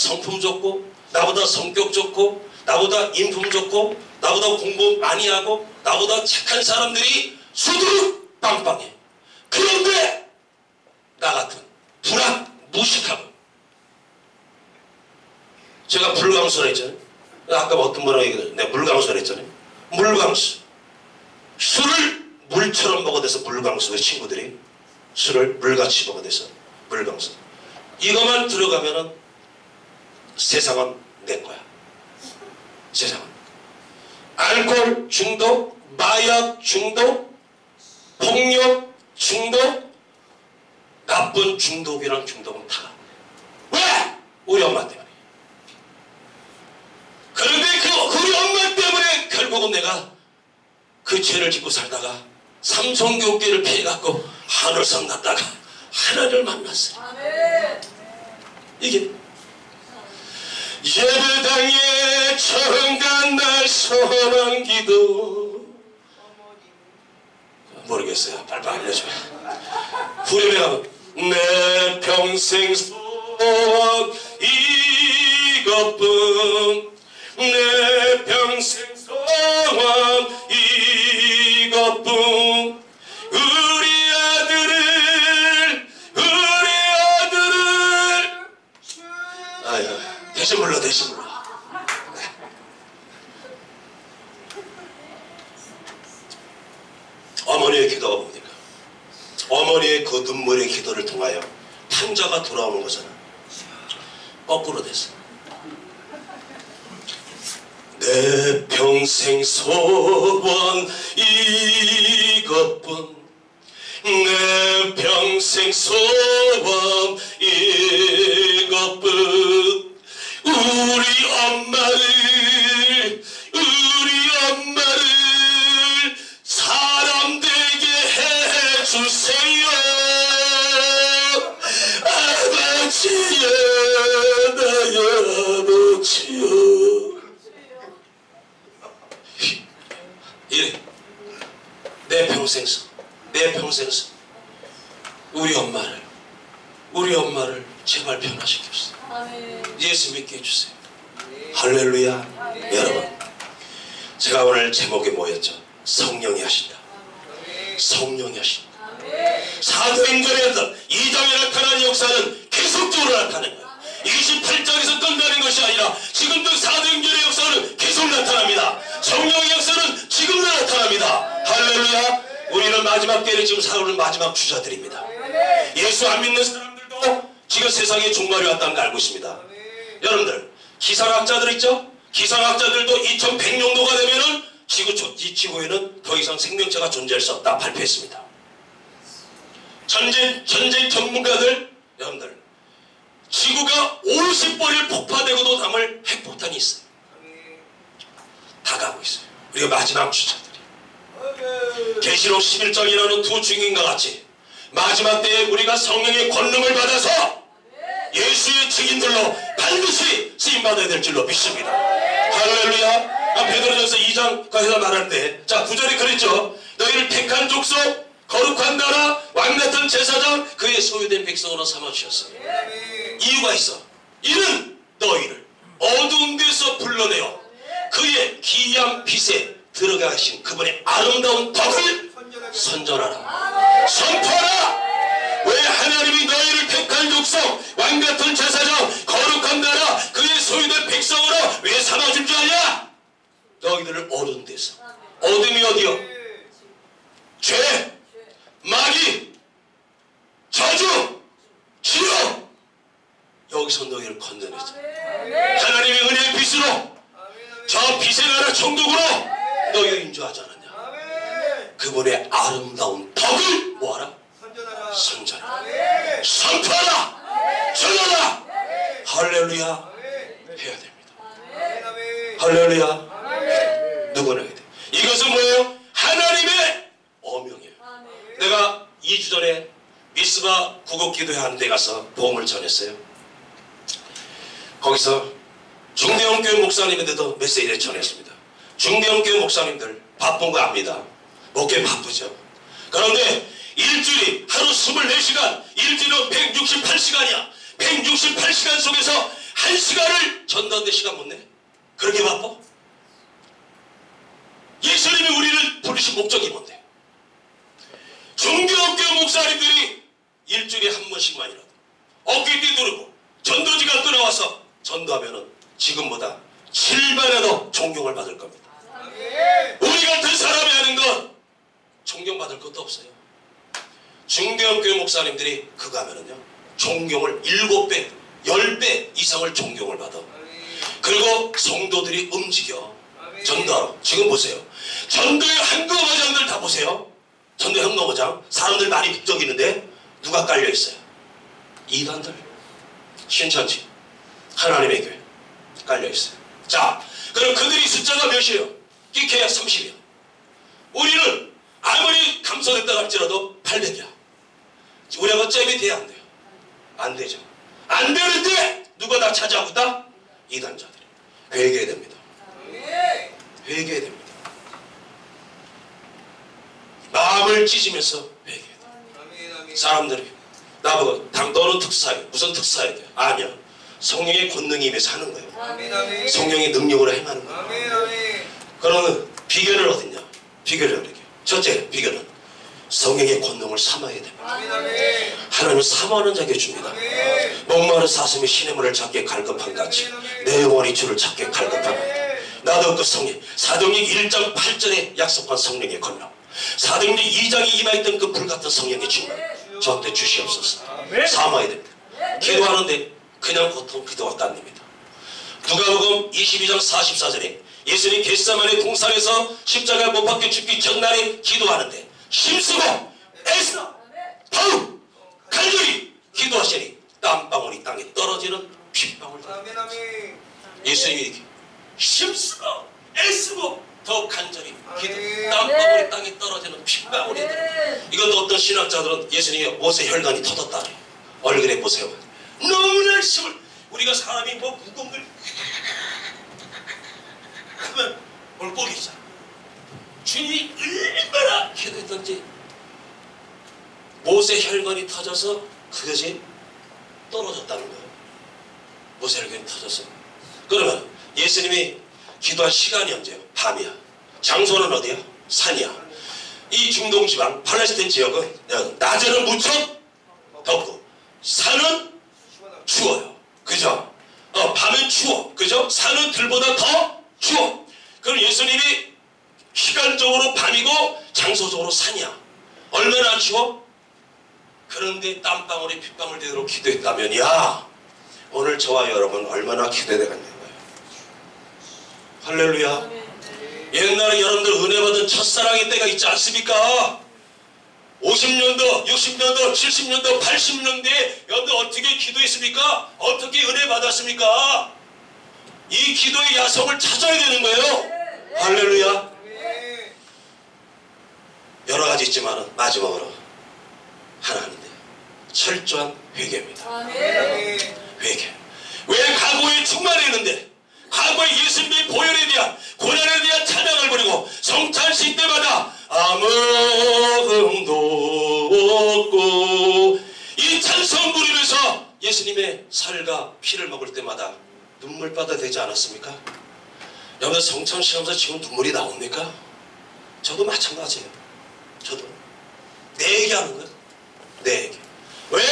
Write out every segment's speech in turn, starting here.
성품 좋고 나보다 성격 좋고 나보다 인품 좋고 나보다 공부 많이 하고 나보다 착한 사람들이 수두룩 빵빵해. 그런데 나 같은 불악 무식하고 제가 불광수라 했잖아요. 아까 어떤 분하고 얘기했어요. 내가 물광수라 했잖아요. 물광수. 술을 물처럼 먹어대서 물광수. 그 친구들이 술을 물같이 먹어대서 물광수. 이것만 들어가면은 세상은 내 거야. 세상은. 알코올 중독, 마약 중독, 폭력 중독, 나쁜 중독이란 중독은 다. 왜? 우리 엄마 때문에. 그런데 그 우리 엄마 때문에 결국은 내가 그 죄를 짓고 살다가 삼성교계를 피해갖고 하늘성 났다가 하나님을 만났어요. 이게 예배당에 처음 간 날 소원한 기도 모르겠어요. 빨리 알려줘. 가면 내 평생 소원 이것뿐 내 평생 소원 이것뿐 불러 대신 불러 어머니의 기도가 뭡니까? 어머니의 그 눈물의 기도를 통하여 탕자가 돌아오는 거잖아. 거꾸로 됐어. 내 평생 소원 이것뿐 내 평생 소원 이것뿐 우리 엄마를 우리 엄마를 사람 되게 해주세요 아버지여 나의 아버지여 예. 내 평생서, 내 평생서, 우리 엄마를, 우리 엄마를 제발 변화시켰어. 예수 믿게 해주세요. 할렐루야. 여러분, 제가 오늘 제목이 뭐였죠? 성령이 하신다. 성령이 하신다. 사도행전에서 2장에 나타난 역사는 계속적으로 나타나는 거예요. 28장에서 끝나는 것이 아니라 지금도 사도행전의 역사는 계속 나타납니다. 성령의 역사는 지금도 나타납니다. 할렐루야. 우리는 마지막 때를 지금 살아오는 마지막 주자들입니다. 예수 안 믿는 사람들도 지금 세상에 종말이 왔다는 걸 알고 있습니다. 여러분들 기상학자들 있죠? 기상학자들도 2100년도가 되면은 지구 조- 이 지구에는 더 이상 생명체가 존재할 수 없다 발표했습니다. 전쟁 전쟁 전문가들 여러분들 지구가 50번을 폭파되고도 남을 핵폭탄이 있어요. 다 가고 있어요. 우리가 마지막 주자들이 계시록 11장이라는 두 증인과 같이 마지막 때에 우리가 성령의 권능을 받아서 예수의 증인들로 반드시 쓰임받아야 될 줄로 믿습니다. 할렐루야. 아, 베드로전서 2장까지 말하는데 자 9절에 그랬죠. 너희를 택한 족속 거룩한 나라 왕 같은 제사장 그의 소유된 백성으로 삼아주셨어요. 이유가 있어. 이는 너희를 어두운 데서 불러내어 그의 기이한 빛에 들어가신 그분의 아름다운 덕을 선전하라. 선포하라. 왜 하나님이 너희를 택한 족속 왕 같은 제사장 거룩한 나라 그의 소유된 백성으로 왜 삼아준 줄 아냐? 너희들을 어두운 데서 어둠이 어디요? 죄, 마귀, 저주, 지옥 여기서 너희를 건져냈어. 하나님의 은혜의 빛으로 저 빛의 나라 천국으로 너희를 인도하지 않았냐? 그분의 아름다운 덕을 뭐하라? 선전하라. 선포하라. 전하라. 할렐루야. 해야 됩니다. 할렐루야. 누구나 해야 돼. 이것은 뭐예요? 하나님의 어명이에요. 내가 2주 전에 미스바 구곡기도회 하는 데 가서 보험을 전했어요. 거기서 중대형교회 목사님인데도 메시지를 전했습니다. 중대형교회 목사님들 바쁜 거 압니다. 먹게 바쁘죠. 그런데 일주일이 하루 24시간, 일주일은 168시간이야. 168시간 속에서 한 시간을 전도하는데 시간 못 내? 그렇게 바빠? 예수님이 우리를 부르신 목적이 뭔데? 중교학교 목사님들이 일주일에 한 번씩만이라도 어깨 뒤두르고 전도지가 끊어와서 전도하면은 지금보다 7배나 더 존경을 받을 겁니다. 우리 같은 사람이 하는 건 존경받을 것도 없어요. 중대형 교회 목사님들이 그거 하면은요 존경을 7배, 10배 이상을 존경을 받아. 그리고 성도들이 움직여 전도하러. 지금 보세요. 전도의 한거과장들 다 보세요. 전도의 한거과장 사람들 많이 북적 있는데 누가 깔려 있어요? 이단들. 신천지. 하나님의 교회. 깔려 있어요. 자, 그럼 그들이 숫자가 몇이에요? 끼케야 30이야. 우리는 아무리 감소됐다 할지라도 800이야. 우리하고 잽이 돼야 안 돼요. 안 되죠. 안 되는데 누가 다 찾아오고 다 이단자들이 회개해야 됩니다. 회개해야 됩니다. 마음을 찢으면서 회개해야 돼. 사람들이 나보고 당 너는 특사야. 무슨 특사야 돼? 아니야. 성령의 권능이 임해서 하는 거예요. 성령의 능력으로 행하는 거예요. 그러면 비결은 어딨냐? 비결을 이렇게. 첫째 비결은 성령의 권능을 삼아야 됩니다. 하나님은 삼아하는 자에게 줍니다. 목마른 사슴이 신의 문을 찾게 갈급한 같이 내 영혼이 주를 찾게 갈급합니다. 나도 그 성령 사도행전 1장 8절에 약속한 성령의 권능 사도행전 2장에 임하였던 그 불같은 성령의 충만 저한테 주시옵소서 삼아야 됩니다. 기도하는데 그냥 보통 기도가 안 됩니다. 누가복음 22장 44절에 예수님 겟세마네 동산에서 십자가 못 박혀 죽기 전날에 기도하는데 힘쓰고 애쓰나 바울 간절히 기도하시니 땀방울이 땅에 떨어지는 핏방울. 예수님이 이렇게 힘쓰고 애쓰고 더 간절히 기도. 땀방울이 땅에 떨어지는 핏방울이 이것도 어떤 신학자들은 예수님의 옷에 혈관이 터졌다. 얼굴에 보세요. 너무나 힘을 우리가 사람이 뭐 무거운 걸 그러면 올복이잖아 주님이 얼마나 기도했던지 못의 혈관이 터져서 그것이 떨어졌다는 거예요. 못의 혈관이 터져서. 그러면 예수님이 기도한 시간이 언제요? 밤이야. 장소는 어디야? 산이야. 이 중동 지방 팔레스틴 지역은 낮에는 무척 덥고 산은 추워요. 그죠? 어, 밤은 추워. 그죠? 산은 들보다 더 추워. 그럼 예수님이 시간적으로 밤이고 장소적으로 산이야. 얼마나 추워? 그런데 땀방울이 핏방울 되도록 기도했다면 야 오늘 저와 여러분 얼마나 기대되겠냐고요. 할렐루야. 옛날에 여러분들 은혜 받은 첫사랑의 때가 있지 않습니까? 50년도, 60년도, 70년도, 80년대에 여러분들 어떻게 기도했습니까? 어떻게 은혜 받았습니까? 이 기도의 야성을 찾아야 되는 거예요. 할렐루야. 여러 가지 있지만 마지막으로 하나 하는데 철저한 회개입니다. 회개. 왜 과거에 충만했는데 과거의 예수님의 보혈에 대한 고난에 대한 찬양을 부리고 성찬식 때마다 아무 흠도 없고 이 찬송 부리면서 예수님의 살과 피를 먹을 때마다 눈물바다 되지 않았습니까? 여러분 성찬식 하면서 지금 눈물이 나옵니까? 저도 마찬가지예요. 저도 내 얘기하는 거예요. 내 얘기. 왜?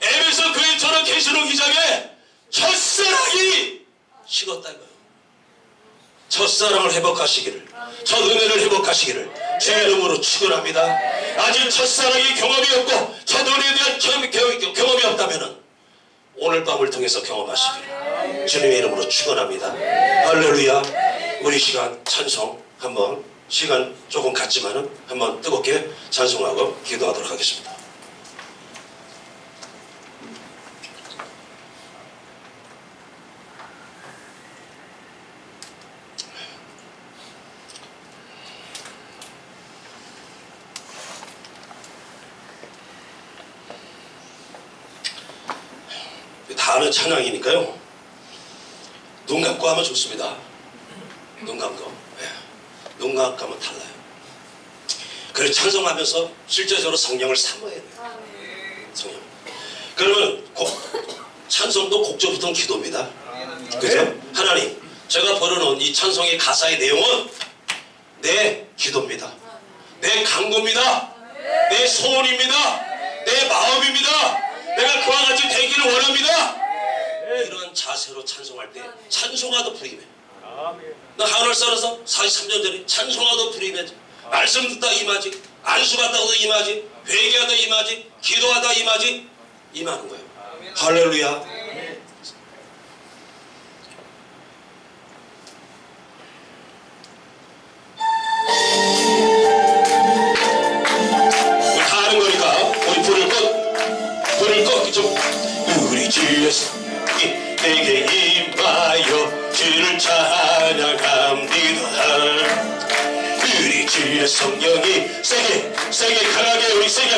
에베소 교회처럼 계시록 기장에 첫사랑이 식었다고요. 첫사랑을 회복하시기를, 첫 은혜를 회복하시기를 주의 이름으로 축원합니다. 아직 첫사랑이 경험이 없고 첫 은혜에 대한 경, 경, 경험이 없다면 오늘 밤을 통해서 경험하시기를 주님의 이름으로 축원합니다. 할렐루야. 우리 시간 찬송 한번 시간 조금 갔지만은 한번 뜨겁게 찬송하고 기도하도록 하겠습니다. 다 아는 찬양이니까요. 눈 감고 하면 좋습니다. 눈 감고. 예. 음악감은 달라요. 그래서 찬송하면서 실제적으로 성령을 사모해야 돼요. 성령. 그러면 곡, 찬송도 곡조부터는 기도입니다. 그죠? 하나님, 제가 벌여놓은 이 찬송의 가사의 내용은 내 기도입니다. 내 강구입니다. 내 소원입니다. 내 마음입니다. 내가 그와 같이 되기를 원합니다. 이런 자세로 찬송할 때 찬송하도 불임해. 나 하늘 살아서 43년 전에 찬송하도 불임해. 말씀 듣다 임하지. 안수 받다도 임하지. 회개하다 임하지. 기도하다 임하지. 임하는 거예요. 할렐루야. 우리 다 아는 거니까 우리 불을 꺼 불을 꺼좀 우리 주에서 주의 성령이 세게 세게 강하게 우리 세게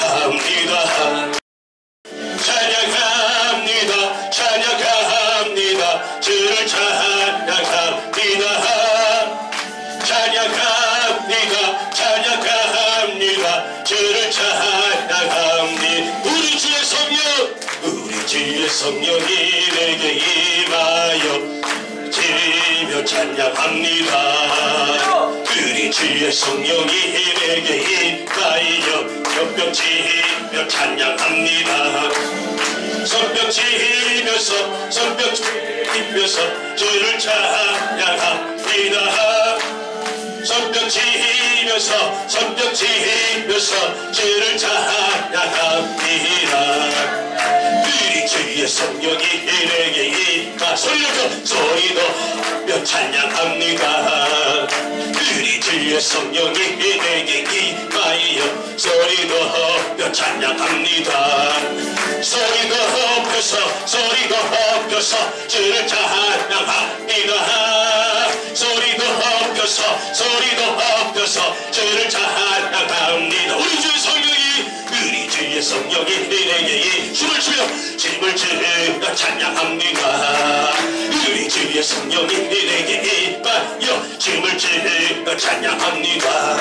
합니다. 찬양합니다. 찬양합니다. 주를 찬양합니다. 찬양합니다. 찬양합니다. 주를 찬양합니다. 우리 주의 성령 우리 주의 성령이 내게 임하여 지며 찬양합니다 주의 성령이 내게 임하여 벽벽지며 찬양합니다. 손뼉치면서 손뼉치면서 주를 찬양합니다. 손뼉치면서 손뼉치면서 주를 찬양합니다. 우리 주의 성령이 내게 임하 소리도 소리도 며 찬양합니다 우리 주의 성령이 내게 임하여 소리도 며 찬양합니다. 소리도 엎혀서 소리도 엎혀서 주를 찬양합니다. 소리도 엎혀서 소리도 엎혀서 주를 찬양 주의 성령이 내게 춤을 추며 짐을 지며 찬양합니다. 우리 주의 성령이 내게 임하여 춤을 추며 찬양합니다.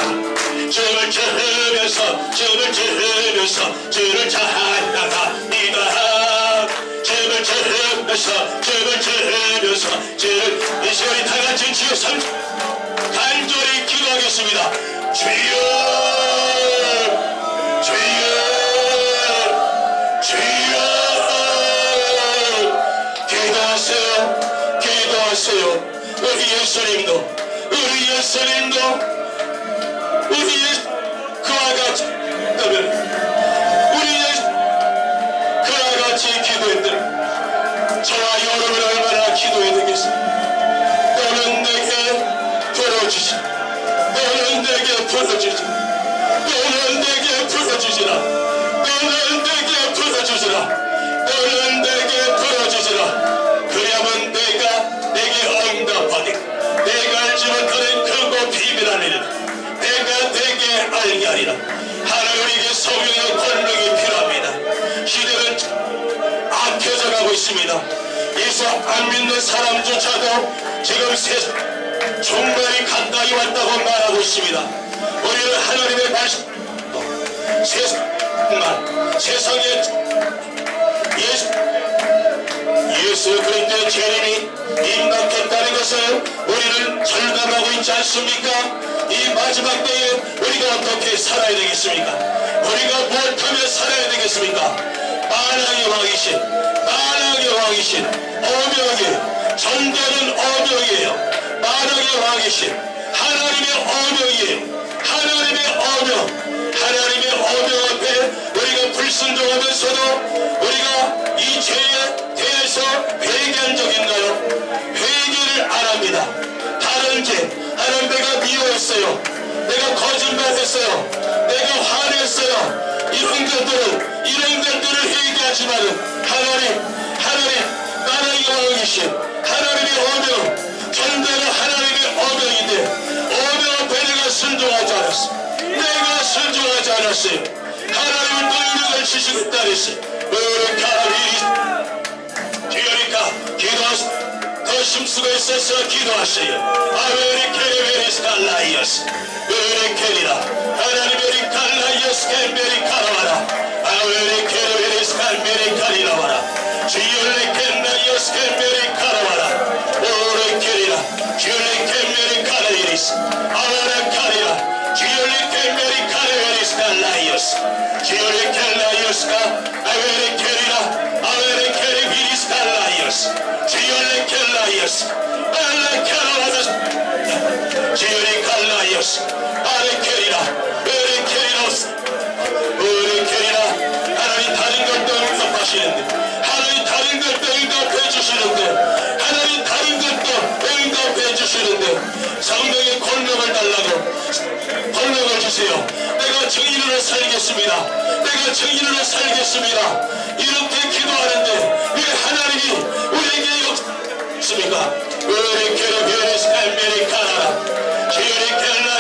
춤을 추면서 춤을 추면서 주를 찬양합니다. 춤을 추면서 춤을 추면서 주를 이 시간에 다 같이 주여 상 간절히 기도하겠습니다. 주여 주여 우리 예수님도 우리 예수님도 우리 예수 그와 같이 그러면 우리 예수 그와 같이 기도했더니 저와 여러분 얼마나 기도해야 되겠습니까 너는 내게 풀어주시 너는 내게 풀어주시 너는 내게 풀어주시라. 너는 내게 풀어주시라. 너는 내게 풀어주시라 그리하면 내가 내게 응답하니 내가 알지만 너는 크고 비밀하니라. 내가 내게 알게 하리라. 하나님 우리에게 성령의 권능이 필요합니다. 시대는 악해져 가고 있습니다. 예수 안 믿는 사람조차도 지금 세상 종말이 가까이 왔다고 말하고 있습니다. 우리는 하나님의 말씀, 세상만, 세상에 예수 그리스도의 재림이 임박했다는 것을 우리는 절감하고 있지 않습니까? 이 마지막 때에 우리가 어떻게 살아야 되겠습니까? 우리가 무엇하며 살아야 되겠습니까? 만왕의 왕이신, 만왕의 왕이신, 어명이, 전도는 어명이에요. 만왕의 왕이신 하나님의 어명이에요. 하나님의 어명, 하나님의 어명 앞에 우리가 불순종하면서도 우리가 이 죄에 대해서 회개한 적 있나요? 회개를 안 합니다. 다른 죄, 하나님 내가 미워했어요. 내가 거짓말했어요. 내가 화냈어요. 이런 것들을 이런 것들을 회개하지만은 하나님, 하나님 나라의 왕이신 하나님의 어명 전대는 하나님 다시 하나님 우리를 주시는 딸이시 우리 가리 기어니까 기도 더 힘쓰고 있어서 기도하세요 아베리 케베리스 갈라이어스 우리 케리라 하나님의 갈라이어스 캔베리 카라와라 아베리 케베리스 캔베리 카리라와라 지율리 캔베리어스 캔베리 카라와라 우리 케리라 지율리 캔베리 카라이리스 아베리 카리라 지율리 캔베리 카라 Iskalaiyos. Kyore kalaiyoska, avere kerira, avere kere viriskalaiyos. Kyore kalaiyos, alle kaladas. Kyore kalaiyos, alle kerira, öre keriros. Öre kerira, 하나님 다른 것도 응답하시는데, 하나님 다른 것도 응답해 주시는데, 하나님 다른 것도 응답해 주시는데, 성령의 권능을 달라고 권능을 주세요. 정의를 살겠습니다. 내가 정의를 살겠습니다. 이렇게 기도하는데 왜 하나님이 우리에게 역습니까? 우리께로 베리스 아메리카나 지리켈라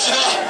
push up.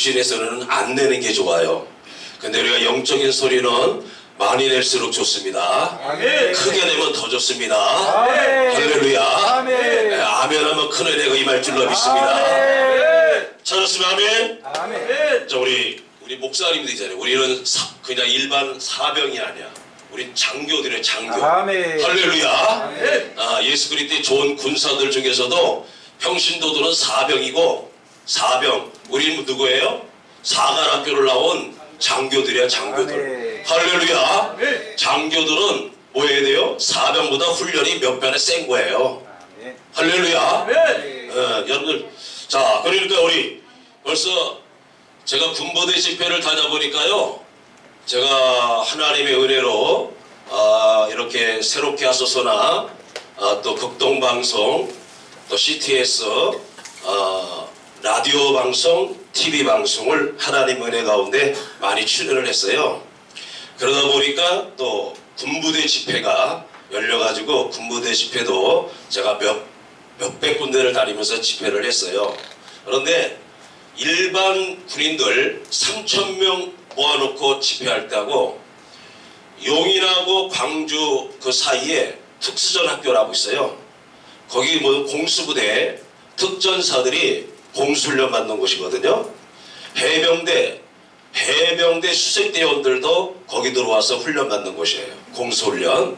육신의 소리는 안 내는 게 좋아요. 근데 우리가 영적인 소리는 많이 낼수록 좋습니다. 아멘. 크게 내면 더 좋습니다. 아멘. 할렐루야. 아멘. 네, 아멘 하면 큰 은혜가 임할 줄로 믿습니다. 아멘. 찾았으면 아멘. 아멘. 자 우리 우리 목사님들이잖아요. 우리는 사- 그냥 일반 사병이 아니야. 우리 장교들의 장교. 아멘. 할렐루야. 아멘. 아, 예수 그리스도의 좋은 군사들 중에서도 평신도들은 사병이고 사병. 우리는 누구예요? 사관학교를 나온 장교들이야 장교들. 아멘. 할렐루야. 아멘. 장교들은 뭐 해야 돼요? 사병보다 훈련이 몇 배나 센 거예요. 아멘. 할렐루야. 아멘. 어, 여러분들 자 그러니까 우리 벌써 제가 군부대 집회를 다녀보니까요 제가 하나님의 은혜로 아, 이렇게 새롭게 하소서나 아, 또 극동방송 또 CTS 아, 라디오 방송 TV 방송을 하나님 은혜 가운데 많이 출연을 했어요 그러다 보니까 또 군부대 집회가 열려가지고 군부대 집회도 제가 몇 몇백 군데를 다니면서 집회를 했어요. 그런데 일반 군인들 3천 명 모아놓고 집회할 때하고 용인하고 광주 그 사이에 특수전 학교라고 있어요. 거기 뭐 공수부대 특전사들이 공수훈련 받는 곳이거든요. 해병대 해병대 수색대원들도 거기 들어와서 훈련 받는 곳이에요. 공수훈련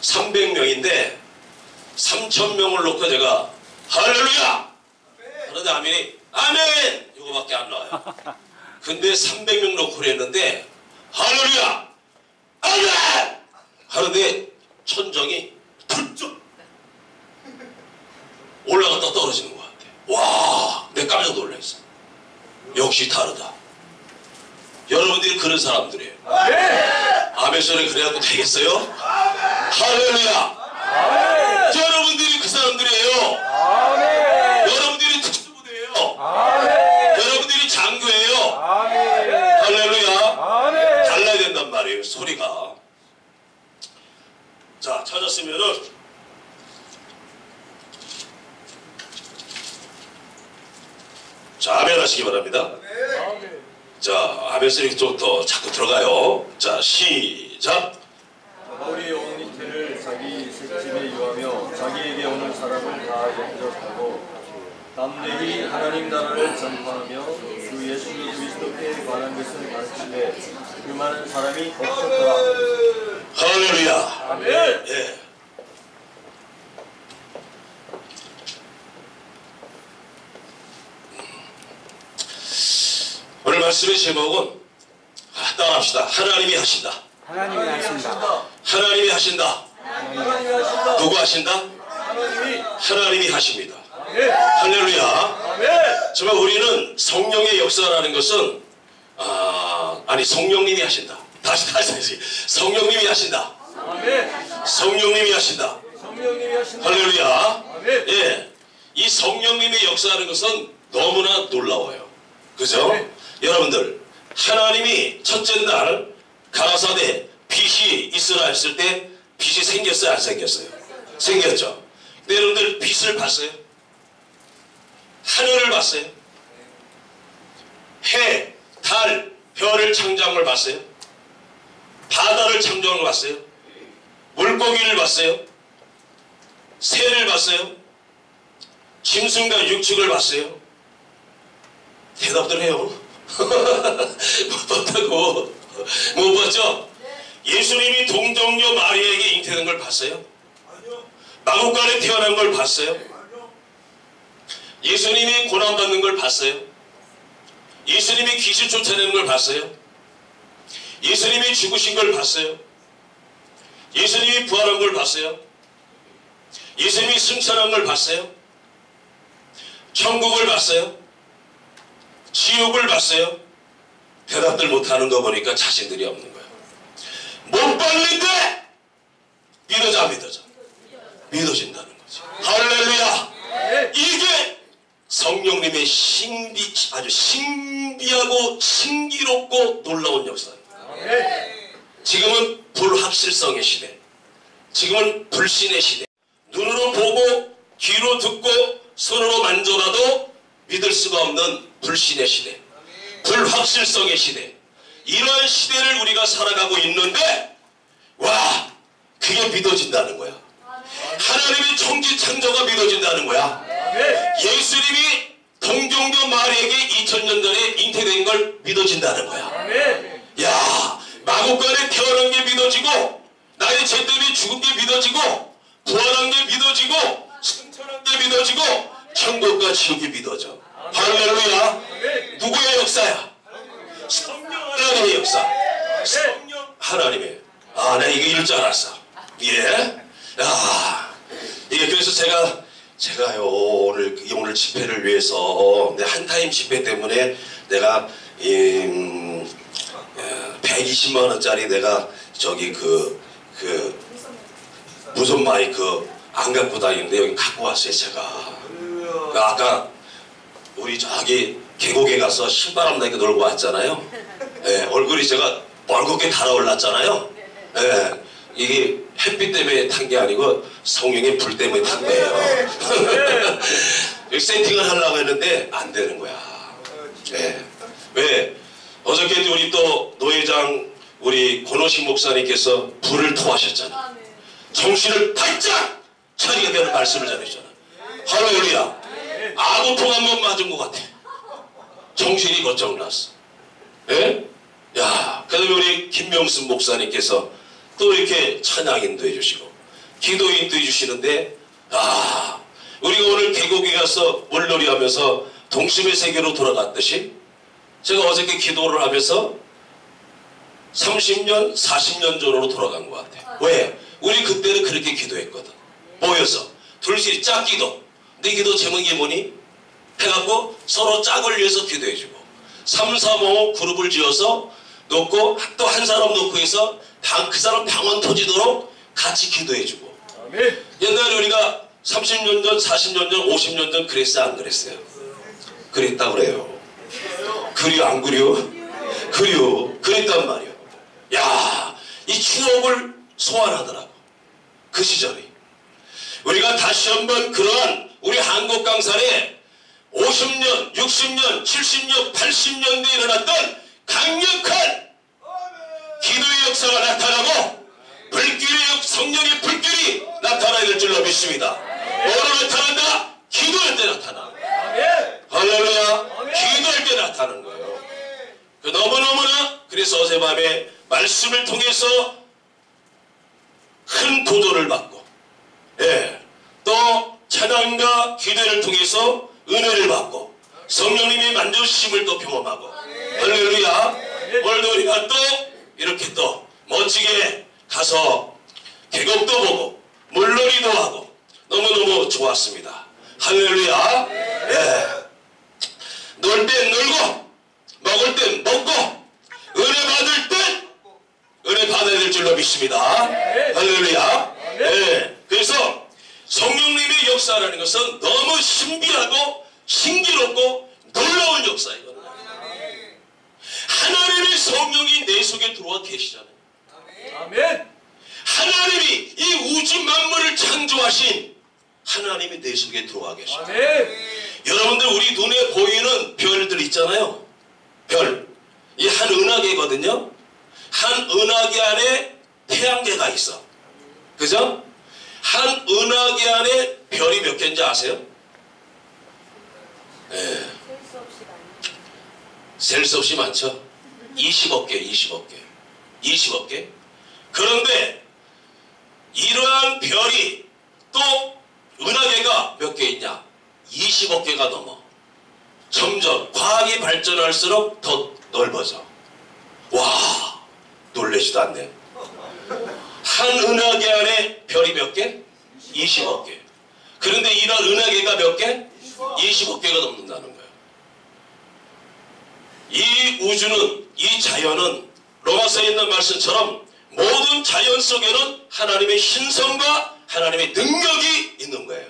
300명인데 3천 명을 놓고 제가 할렐루야 그런데 아멘이 아멘 이거밖에 안 나와요. 근데 300명 놓고 그랬는데 할렐루야 아멘 하는데 천정이 펄쩍 올라갔다 떨어지는 것 같아. 와, 내 깜짝 놀랐어. 역시 다르다. 여러분들이 그런 사람들이에요. 아멘 소리 그래갖고 되겠어요? 할렐루야. 아멘. 여러분들이 그 사람들이에요. 아멘. 여러분들이 특수부대예요. 아멘. 여러분들이 장교예요. 아멘. 할렐루야. 아멘. 달라야 된단 말이에요. 소리가. 자, 찾았으면은 자, 아멘 하시기 바랍니다. 아멘. 자, 아멘 좀더 자꾸 들어가요. 자, 시작. 우리 온 이태를 자기 색집에 유하며 자기에게 오는 사람을 다 영접하고 담대히 하나님 나라를 전파하며 주 예수 그리스도께 관한 것을 가르치되 그 많은 사람이 없었더라. 할렐루야. 아멘. 예. 오늘 말씀의 제목은 아, 따라합시다. 하나님이 하신다. 하나님이 하신다. 하나님이 하신다. 하나님이 하신다. 누구 하신다? 하나님이 하나님이 하십니다. 아멘. 할렐루야. 아멘. 정말 우리는 성령의 역사라는 것은 아, 아니 성령님이 하신다. 다시 다시 다시 성령님이 하신다. 아멘. 성령님이 하신다. 성령님이 하신다. 할렐루야. 아멘. 예. 이 성령님의 역사하는 것은 너무나 놀라워요. 그죠? 네. 여러분들, 하나님이 첫째 날 가나산에 빛이 있으라 했을 때 빛이 생겼어요? 안 생겼어요? 생겼죠? 근데 여러분들 빛을 봤어요? 하늘을 봤어요? 해, 달, 별을 창조한 걸 봤어요? 바다를 창조한 걸 봤어요? 물고기를 봤어요? 새를 봤어요? 짐승과 육축을 봤어요? 대답들 해요. 못 봤다고. 못 봤죠? 예수님이 동정녀 마리아에게 잉태된 걸 봤어요? 마국간에 태어난 걸 봤어요? 예수님이 고난받는 걸 봤어요? 예수님이 귀신 쫓아내는 걸 봤어요? 예수님이 죽으신 걸 봤어요? 예수님이 부활한 걸 봤어요? 예수님이 승천한 걸 봤어요? 천국을 봤어요? 지옥을 봤어요? 대답들 못하는 거 보니까 자신들이 없는 거예요. 못 봤는데 믿어져 안 믿어져? 믿어진다는 거지. 할렐루야! 이게 성령님의 신비 아주 신비하고 신기롭고 놀라운. 아멘. 지금은 불합실성의 시대. 지금은 불신의 시대. 눈으로 보고 귀로 듣고 손으로 만져봐도 믿을 수가 없는 불신의 시대, 불확실성의 시대. 이런 시대를 우리가 살아가고 있는데 와 그게 믿어진다는 거야. 하나님의 총지 창조가 믿어진다는 거야. 예수님이 동정녀 마리에게 2000년 전에 잉태된 걸 믿어진다는 거야. 야 마곡간에 태어난 게 믿어지고 나의 죄 때문에 죽은 게 믿어지고 부활한 게 믿어지고 승천한 게 믿어지고 천국과 지옥이 믿어져 할렐루야. 누구의 역사야? 성령 하나님의 역사 성령 하나님의 아 내가 이거 이럴 줄 알았어 예? 야 이게 그래서 제가 제가요 오늘 이 오늘 집회를 위해서 내 한타임 집회 때문에 내가 이, 음, 120만 원짜리 내가 저기 그그 무선 마이크 안 갖고 다니는데 여기 갖고 왔어요 제가 그 아까 우리 저기 계곡에 가서 신바람 나게 놀고 왔잖아요 예, 얼굴이 제가 멀겋게 달아올랐잖아요 예, 이게 햇빛 때문에 탄 게 아니고 성령의 불 때문에 탄 거예요 여기 세팅을 하려고 했는데 안 되는 거야 예. 왜? 어저께도 우리 또 노회장 우리 권호식 목사님께서 불을 토하셨잖아. 정신을 바짝 차리게 되는 말씀을 전해주잖아. 할렐루야. 아구통 한번 맞은 것 같아. 정신이 거쩍났어. 예? 야, 그 다음에 우리 김명순 목사님께서 또 이렇게 찬양인도 해주시고, 기도인도 해주시는데, 아, 우리가 오늘 계곡에 가서 물놀이 하면서 동심의 세계로 돌아갔듯이, 제가 어저께 기도를 하면서 30년, 40년 전으로 돌아간 것 같아요. 왜? 우리 그때는 그렇게 기도했거든. 모여서. 둘씩 짝기도. 네 기도 제목이 뭐니? 해갖고 서로 짝을 위해서 기도해주고. 3, 4, 5 그룹을 지어서 놓고 또 한 사람 놓고 해서 방, 그 사람 방언 터지도록 같이 기도해주고. 아멘. 옛날에 우리가 30년 전, 40년 전, 50년 전 그랬어요? 안 그랬어요? 그랬다 그래요. 그려 안 그려? 그려. 그랬단 말이야. 야, 이 추억을 소환하더라고. 그 시절이. 우리가 다시 한번 그러한 우리 한국 강산에 50년, 60년, 70년, 80년대에 일어났던 강력한 기도의 역사가 나타나고 불길의 역, 성령의 불길이 나타나야 될 줄로 믿습니다. 뭐로 나타난다? 기도할 때 나타나. 할렐루야. 기도할 때 나타나는 거예요. 그 너무너무나 그래서 어젯밤에 말씀을 통해서 큰 도전을 받고 예, 또 찬양과 기도를 통해서 은혜를 받고 성령님의 만져주심을 또 경험하고 할렐루야 오늘도 우리가 또 이렇게 또 멋지게 가서 계곡도 보고 물놀이도 하고 너무너무 좋았습니다 할렐루야 예. 놀땐 놀고 먹을 땐 먹고 은혜 받을 땐 은혜 받아야 될 줄로 믿습니다. 할렐루야. 네. 그래서 성령님의 역사라는 것은 너무 신비하고 신기롭고 놀라운 역사이거든요. 하나님의 성령이 내 속에 들어와 계시잖아요. 아멘. 하나님이 이 우주 만물을 창조하신 하나님이 내 속에 들어와. 아멘. 여러분들 우리 눈에 보이는 별들 있잖아요. 별. 이 한 은하계거든요. 한 은하계 안에 태양계가 있어. 그죠? 한 은하계 안에 별이 몇 개인지 아세요? 예. 셀수 없이 많죠? 20억 개, 20억 개. 20억 개. 그런데 이러한 별이 또 은하계가 몇 개 있냐? 20억 개가 넘어. 점점 과학이 발전할수록 더 넓어져. 와, 놀래지도 않네. 한 은하계 안에 별이 몇 개? 20억 개. 그런데 이런 은하계가 몇 개? 20억 개가 넘는다는 거예요. 이 우주는, 이 자연은 로마서에 있는 말씀처럼 모든 자연 속에는 하나님의 신성과 하나님의 능력이 있는 거예요.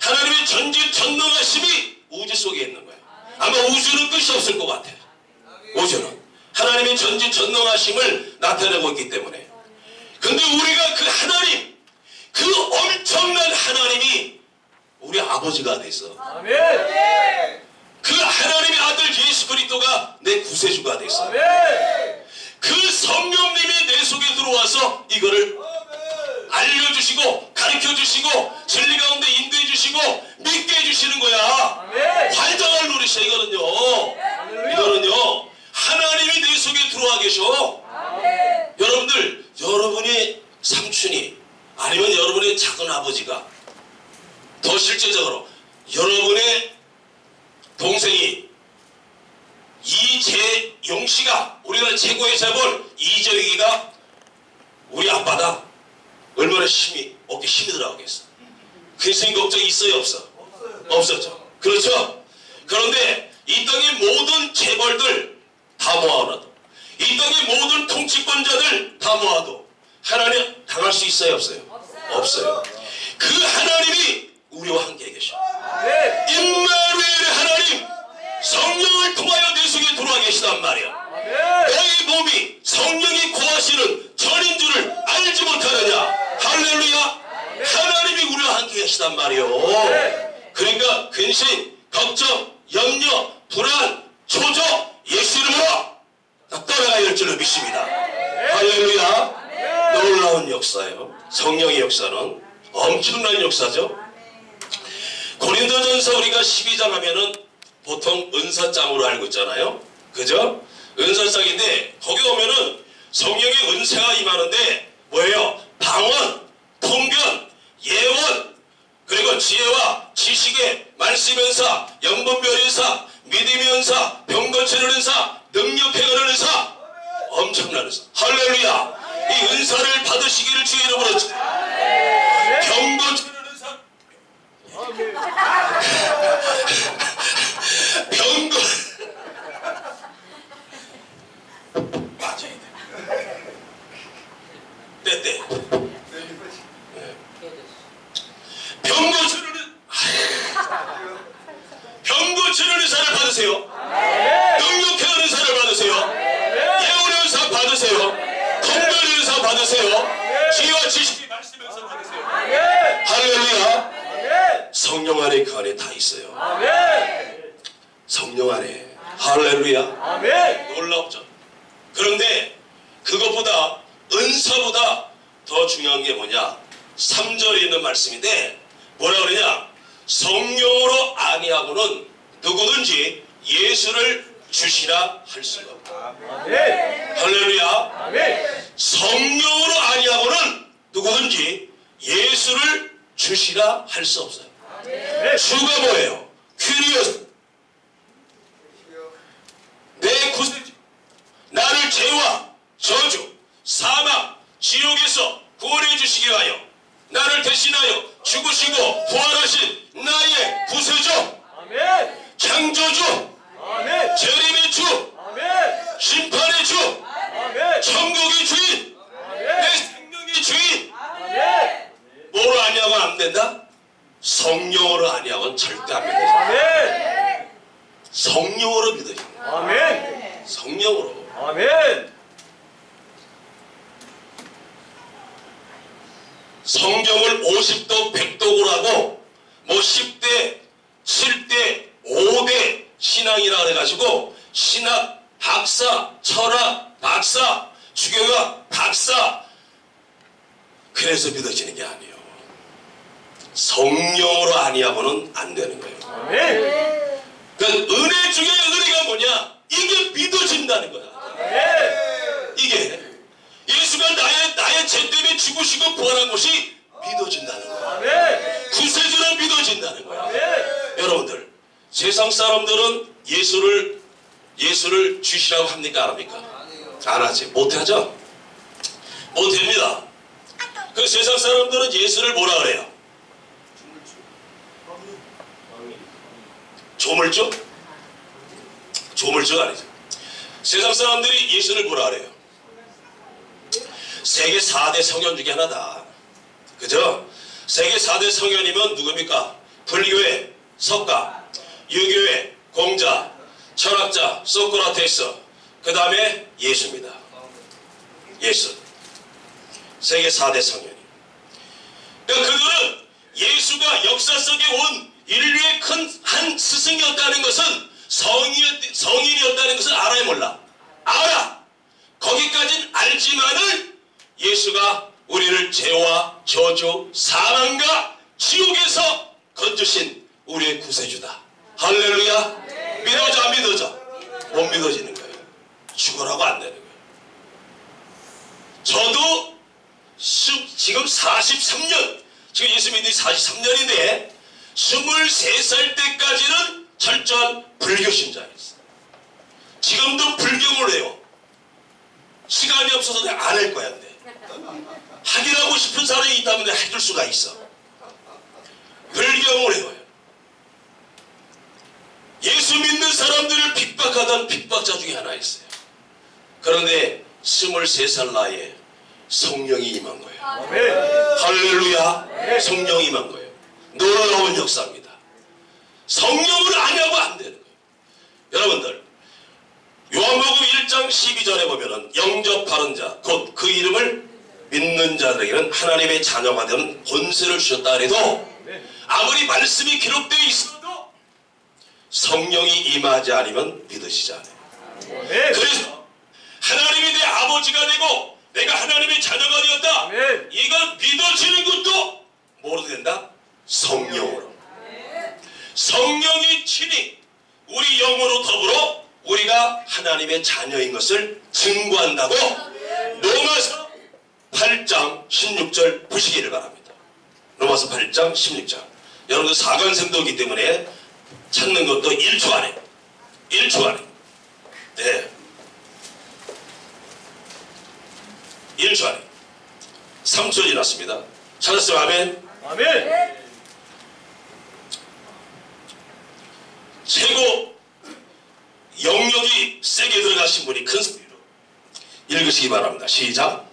하나님의 전지 전능하심이 우주 속에 있는 거예요. 아마 우주는 끝이 없을 것 같아요. 우주는 하나님의 전지 전능하심을 나타내고 있기 때문에. 근데 우리가 그 하나님, 그 엄청난 하나님이 아버지가 됐어. 아멘. 그 하나님의 아들 예수 그리스도가 내 구세주가 됐어. 아멘. 그 성령님이 내 속에 들어와서 이거를 알려주시고 가르쳐주시고 진리 가운데 인도해주시고 믿게 해주시는 거야. 아멘. 환장할 노릇이야 이거는요. 이거는요. 하나님이 내 속에 들어와 계셔. 여러분들 여러분이 삼촌이 아니면 여러분의 작은 아버지가 더 실제적으로 여러분의 동생이 이재용 씨가 우리나라 최고의 재벌 이재용이가 우리 아빠다. 얼마나 힘이 어깨 힘이 들어가겠어. 그래서 걱정 있어요 없어? 없었죠. 그렇죠? 그런데 이 땅의 모든 재벌들 다 모아놔도 이 땅의 모든 통치권자들 다 모아도 하나님 당할 수 있어요 없어요? 없어요. 그 하나님이 우리와 함께 계셔. 아멘. 임마누엘의 하나님 성령을 통하여 내 속에 들어와 계시단 말이야. 너희 몸이 성령이 고하시는 전인 줄을 알지 못하느냐? 할렐루야. 하나님이 우리와 함께 계시단 말이요. 그러니까 근심 걱정 염려 불안 초조 예수 이름으로 다 떠나가야 할 줄로 믿습니다 할렐루야 놀라운 역사예요 성령의 역사는 엄청난 역사죠 고린도전서 우리가 12장 하면은 보통 은사장으로 알고 있잖아요. 그죠? 은사장인데 거기 보면은 성령의 은사가 임하는데 뭐예요? 방언, 통변, 예원, 그리고 지혜와 지식의 말씀 은사, 영분별 은사, 믿음의 은사, 병 고치는 은사, 능력 해결하는 은사 엄청난 은사. 할렐루야. 이 은사를 받으시기를 주의 이름으로 병고치는 은사 병거 맞아야 돼. 때때 병거 치료는 병거 치료는 의사를 받으세요. 능력해하는 의사를 받으세요. 예언의 의사 받으세요. 통변의 의사 받으세요. 지혜와 지식이 말씀의 의사 받으세요. 할렐루야. 아멘. 성령 안에 그 안에 다 있어요. 아멘. 성령 안에 할렐루야. 아멘. 놀랍죠. 그런데 그것보다 은사보다 더 중요한 게 뭐냐? 3절에 있는 말씀인데 뭐라 그러냐? 성령으로 아니하고는 누구든지 예수를 주시라 할 수가 없다. 아멘. 할렐루야. 아멘. 성령으로 아니하고는 누구든지 예수를 주시라 할 수 없어요. 주가 뭐예요? 큐리오스. 내 구세주. 나를 죄와 저주, 사망, 지옥에서 구원해 주시기 위하여 나를 대신하여 죽으시고 부활하신 나의 구세주, 아멘. 창조주, 아멘. 재림의 주, 아멘. 심판의 주, 아멘. 천국의 주인, 내 아멘. 생명의 주인. 아멘. 뭐로 아니하고는 안 된다? 성령으로 아니하고는 절대 안 믿어져. 아멘. 성령으로 믿어져. 아멘. 성령으로. 아멘. 성경을 50도 100독으로 하고 뭐 10대 7대 5대 신앙이라 그래가지고 신학 박사 철학 박사 주교가 박사 그래서 믿어지는 게 아니에요 성령으로 아니하고는 안 되는 거예요 아멘. 그러니까 은혜 중에 은혜가 뭐냐 이게 믿어진다는 거야 아멘. 이게 예수가 나의 나의 죄 때문에 죽으시고 부활한 것이 믿어진다는 거야 아멘. 구세주로 믿어진다는 거야. 여러분들 세상 사람들은 예수를 예수를 주시라고 합니까 안 합니까? 안 하지 못하죠. 못합니다. 그 세상 사람들은 예수를 뭐라 그래요? 조물주? 조물주가 아니죠. 세상 사람들이 예수를 뭐라 그래요? 세계 4대 성현 중에 하나다. 그죠? 세계 4대 성현이면 누굽니까? 불교의 석가, 유교의 공자, 철학자, 소크라테스, 그 다음에 예수입니다. 예수. 세계 4대 성현이. 그러니까 그들은 예수가 역사 속에 온 인류의 큰 한 스승이었다는 것은 성인, 성인이었다는 것을 알아야 몰라. 알아. 거기까진 알지만은 예수가 우리를 죄와 저주, 사랑과 지옥에서 건주신 우리의 구세주다. 할렐루야. 믿어져 안 믿어져? 못 믿어지는 거예요. 죽으라고 안 되는 거예요. 저도 수- 지금 43년, 지금 예수 믿는 지 43년인데 23살 때까지는 철저한 불교 신자였어요. 지금도 불경을 해요. 시간이 없어서 내가 안 할 거야, 근데. 하긴 하고 싶은 사람이 있다면 내가 해줄 수가 있어. 불경을 해요. 예수 믿는 사람들을 핍박하던 핍박자 중에 하나 있어요. 그런데 23살 나이에 성령이 임한 거예요. 아멘. 할렐루야. 성령이 임한 거예요. 놀라운 역사입니다. 성령을 아냐고 안 되는 거예요. 여러분들, 요한복음 1장 12절에 보면은 영접하는 자, 곧 그 이름을 믿는 자들에게는 하나님의 자녀가 되는 권세를 주셨다 해도 아무리 말씀이 기록되어 있어도 성령이 임하지 않으면 믿으시지 않아요. 그래서 하나님이 내 아버지가 되고 내가 하나님의 자녀가 되었다. 이걸 믿어지는 것도 뭐로 된다? 성령으로. 성령이 친히 우리 영으로 더불어 우리가 하나님의 자녀인 것을 증거한다고 로마서 8장 16절 보시기를 바랍니다. 로마서 8장 16절. 여러분들 사관생도기 때문에 찾는 것도 1초 안에 1초 안에 네. 1초 안에 3초 지났습니다. 찾았어요. 아멘. 아멘. 최고 영역이 세게 들어가신 분이 큰 소리로 읽으시기 바랍니다. 시작.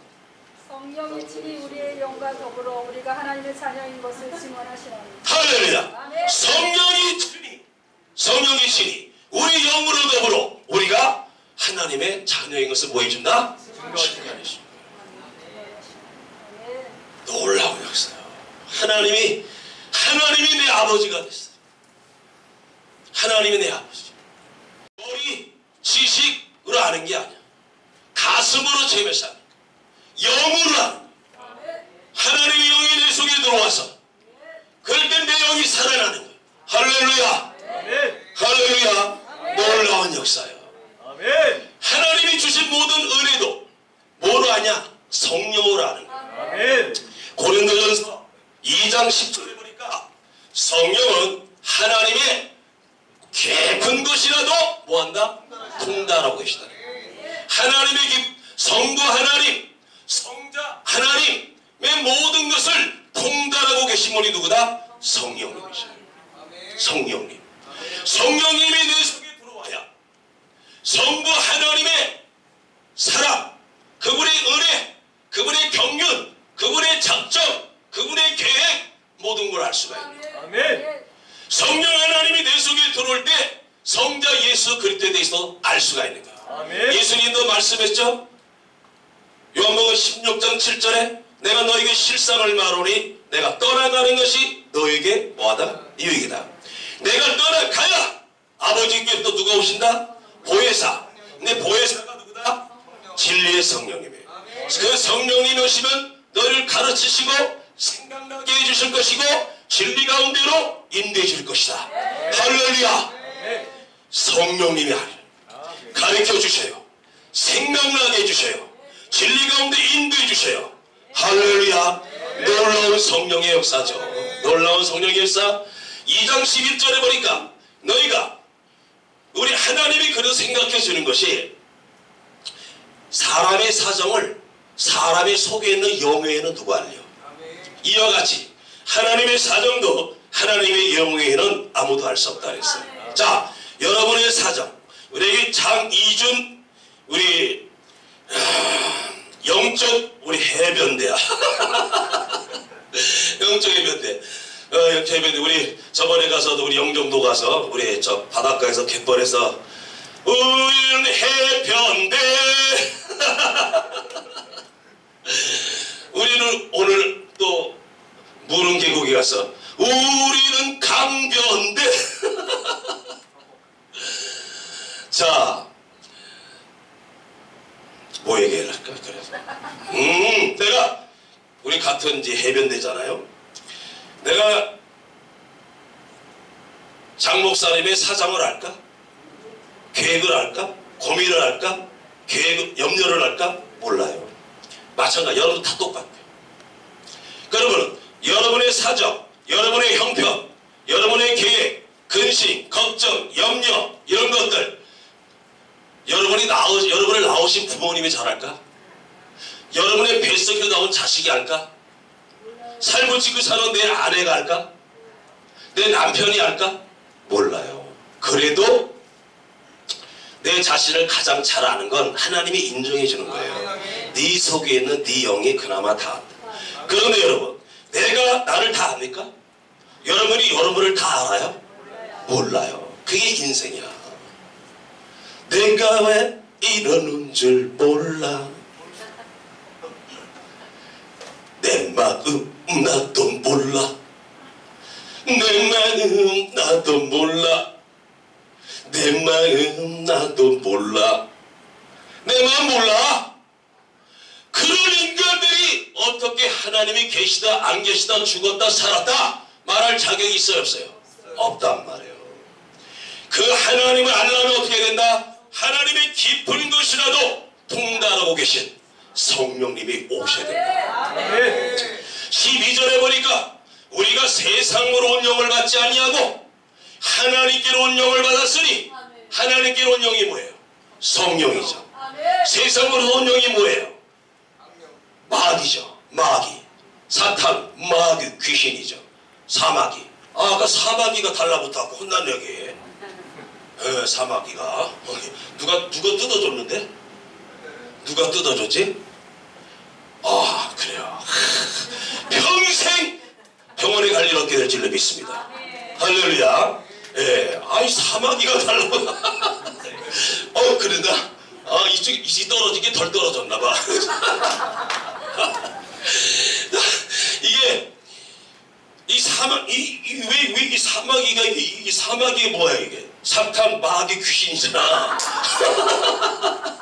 성령이 친히 우리의 영과 더불어 우리가 하나님의 자녀인 것을 증언하시나니 할렐루야. 아멘. 성령이 친히 성령이 친히 우리 영으로 더불어 우리가 하나님의 자녀인 것을? 증거하십니다. 네. 놀라운 역사요. 하나님이 하나님이 내 아버지가 됐어요. 하나님이 내 아버지. 머리 지식으로 아는 게 아니야. 가슴으로 아는 거야. 영으로 아는. 하나님의 영이 내 속에 들어와서 그럴 때 내 영이 살아나는 거야. 할렐루야. 아멘. 할렐루야. 놀라운. 아멘. 하나님이 주신 모든 은혜도 뭐로 아냐? 성령으로 아는. 아멘. 고린도전서 2장 10절에 보니까 성령은 하나님의 깊은 것이라도 뭐한다? 통달하고 계시다. 하나님의 깊, 성부 하나님, 성자 하나님의 모든 것을 통달하고 계신 분이 누구다? 성령님이셔요. 성령님. 성령님이 내 속에 들어와야 성부 하나님의 사랑, 그분의 은혜, 그분의 경륜, 그분의 작정, 그분의 계획 모든 걸 알 수가 있는 거예요. 아멘. 성령 하나님이 내 속에 들어올 때 성자 예수 그리스도에 대해서 알 수가 있는 거예요. 아멘. 예수님도 말씀했죠. 요한복음 16장 7절에 내가 너에게 실상을 말하니 내가 떠나가는 것이 너에게 뭐하다? 유익이다. 내가 떠나가야 아버지께 또 누가 오신다? 보혜사. 내 보혜사가 누구다? 진리의 성령님이에요. 그 성령님이 오시면 너를 가르치시고 생각나게 해주실 것이고 진리 가운데로 인도해 줄 것이다. 할렐루야. 성령님이 가르쳐 주셔요. 생각나게 해주셔요. 진리 가운데 인도해 주셔요. 할렐루야. 놀라운 성령의 역사죠. 놀라운 성령의 역사. 2장 11절에 보니까 너희가 우리 하나님이 그런 생각해 주는 것이 사람의 사정을 사람의 속에 있는 영회에는 누가 알려? 이와 같이 하나님의 사정도 하나님의 영회에는 아무도 알 수 없다 그랬어요. 자, 여러분의 사정, 우리에게 장이준 우리 아, 영적 우리 해변대야. 영적 해변대. 어, 영적 해변대. 우리 저번에 가서도 우리 영종도 가서 우리 저 바닷가에서 갯벌에서 우리는 해변대. 우리는 오늘 또 무릉 계곡에 가서 우리는 강변대. 자, 뭐 얘기할까 그래서. 음, 내가 우리 같은 이제 해변대잖아요. 내가 장 목사님의 사정을 알까? 계획을 알까? 고민을 할까? 계획, 염려를 할까? 몰라요. 마찬가지, 여러분 다 똑같아요. 그러면 여러분의 사정, 여러분의 형편, 여러분의 계획, 근심, 걱정, 염려, 이런 것들, 여러분이 낳으, 여러분을 낳으신 부모님이 잘할까? 여러분의 뱃속에 나온 자식이 할까? 살고 지고 사는 내 아내가 할까? 내 남편이 할까? 몰라요. 그래도 내 자신을 가장 잘 아는 건 하나님이 인정해 주는 거예요. 네 속에 있는 네 영이 그나마 다 안다. 그런데 여러분, 내가 나를 다 압니까? 여러분이 여러분을 다 알아요? 몰라요. 그게 인생이야. 내가 왜 이러는 줄 몰라. 내 마음 나도 몰라. 내 마음 나도 몰라. 내 마음 나도 몰라. 내 마음 몰라. 그런 인간들이 어떻게 하나님이 계시다 안 계시다 죽었다 살았다 말할 자격이 있어요 없어요? 없단 말이에요. 그 하나님을 알려면 어떻게 된다? 하나님의 깊은 것이라도 통달하고 계신 성령님이 오셔야 된다. 아멘. 12절에 보니까 우리가 세상으로 온 영을 받지 아니하고 하나님께로 온 영을 받았으니 하나님께로 온 영이 뭐예요? 성령이죠. 세상으로 온 영이 뭐예요? 마귀죠. 마귀. 사탄, 마귀, 귀신이죠. 사마귀. 아, 아까 사마귀가 달라붙었고 혼난 여기. 에, 사마귀가. 어, 누가, 누가 뜯어줬는데? 누가 뜯어줬지? 아, 그래요. 평생 병원에 갈 일 없게 될 줄로 믿습니다. 할렐루야. 예, 아이 사마귀가 달라고. 어, 그런다. 아, 이쪽 이지 떨어지게 덜 떨어졌나 봐. 이게 이 사막 이왜왜 이 사마귀가 이게 이 사마귀가 뭐야 이게? 사탄 마귀 귀신이잖아.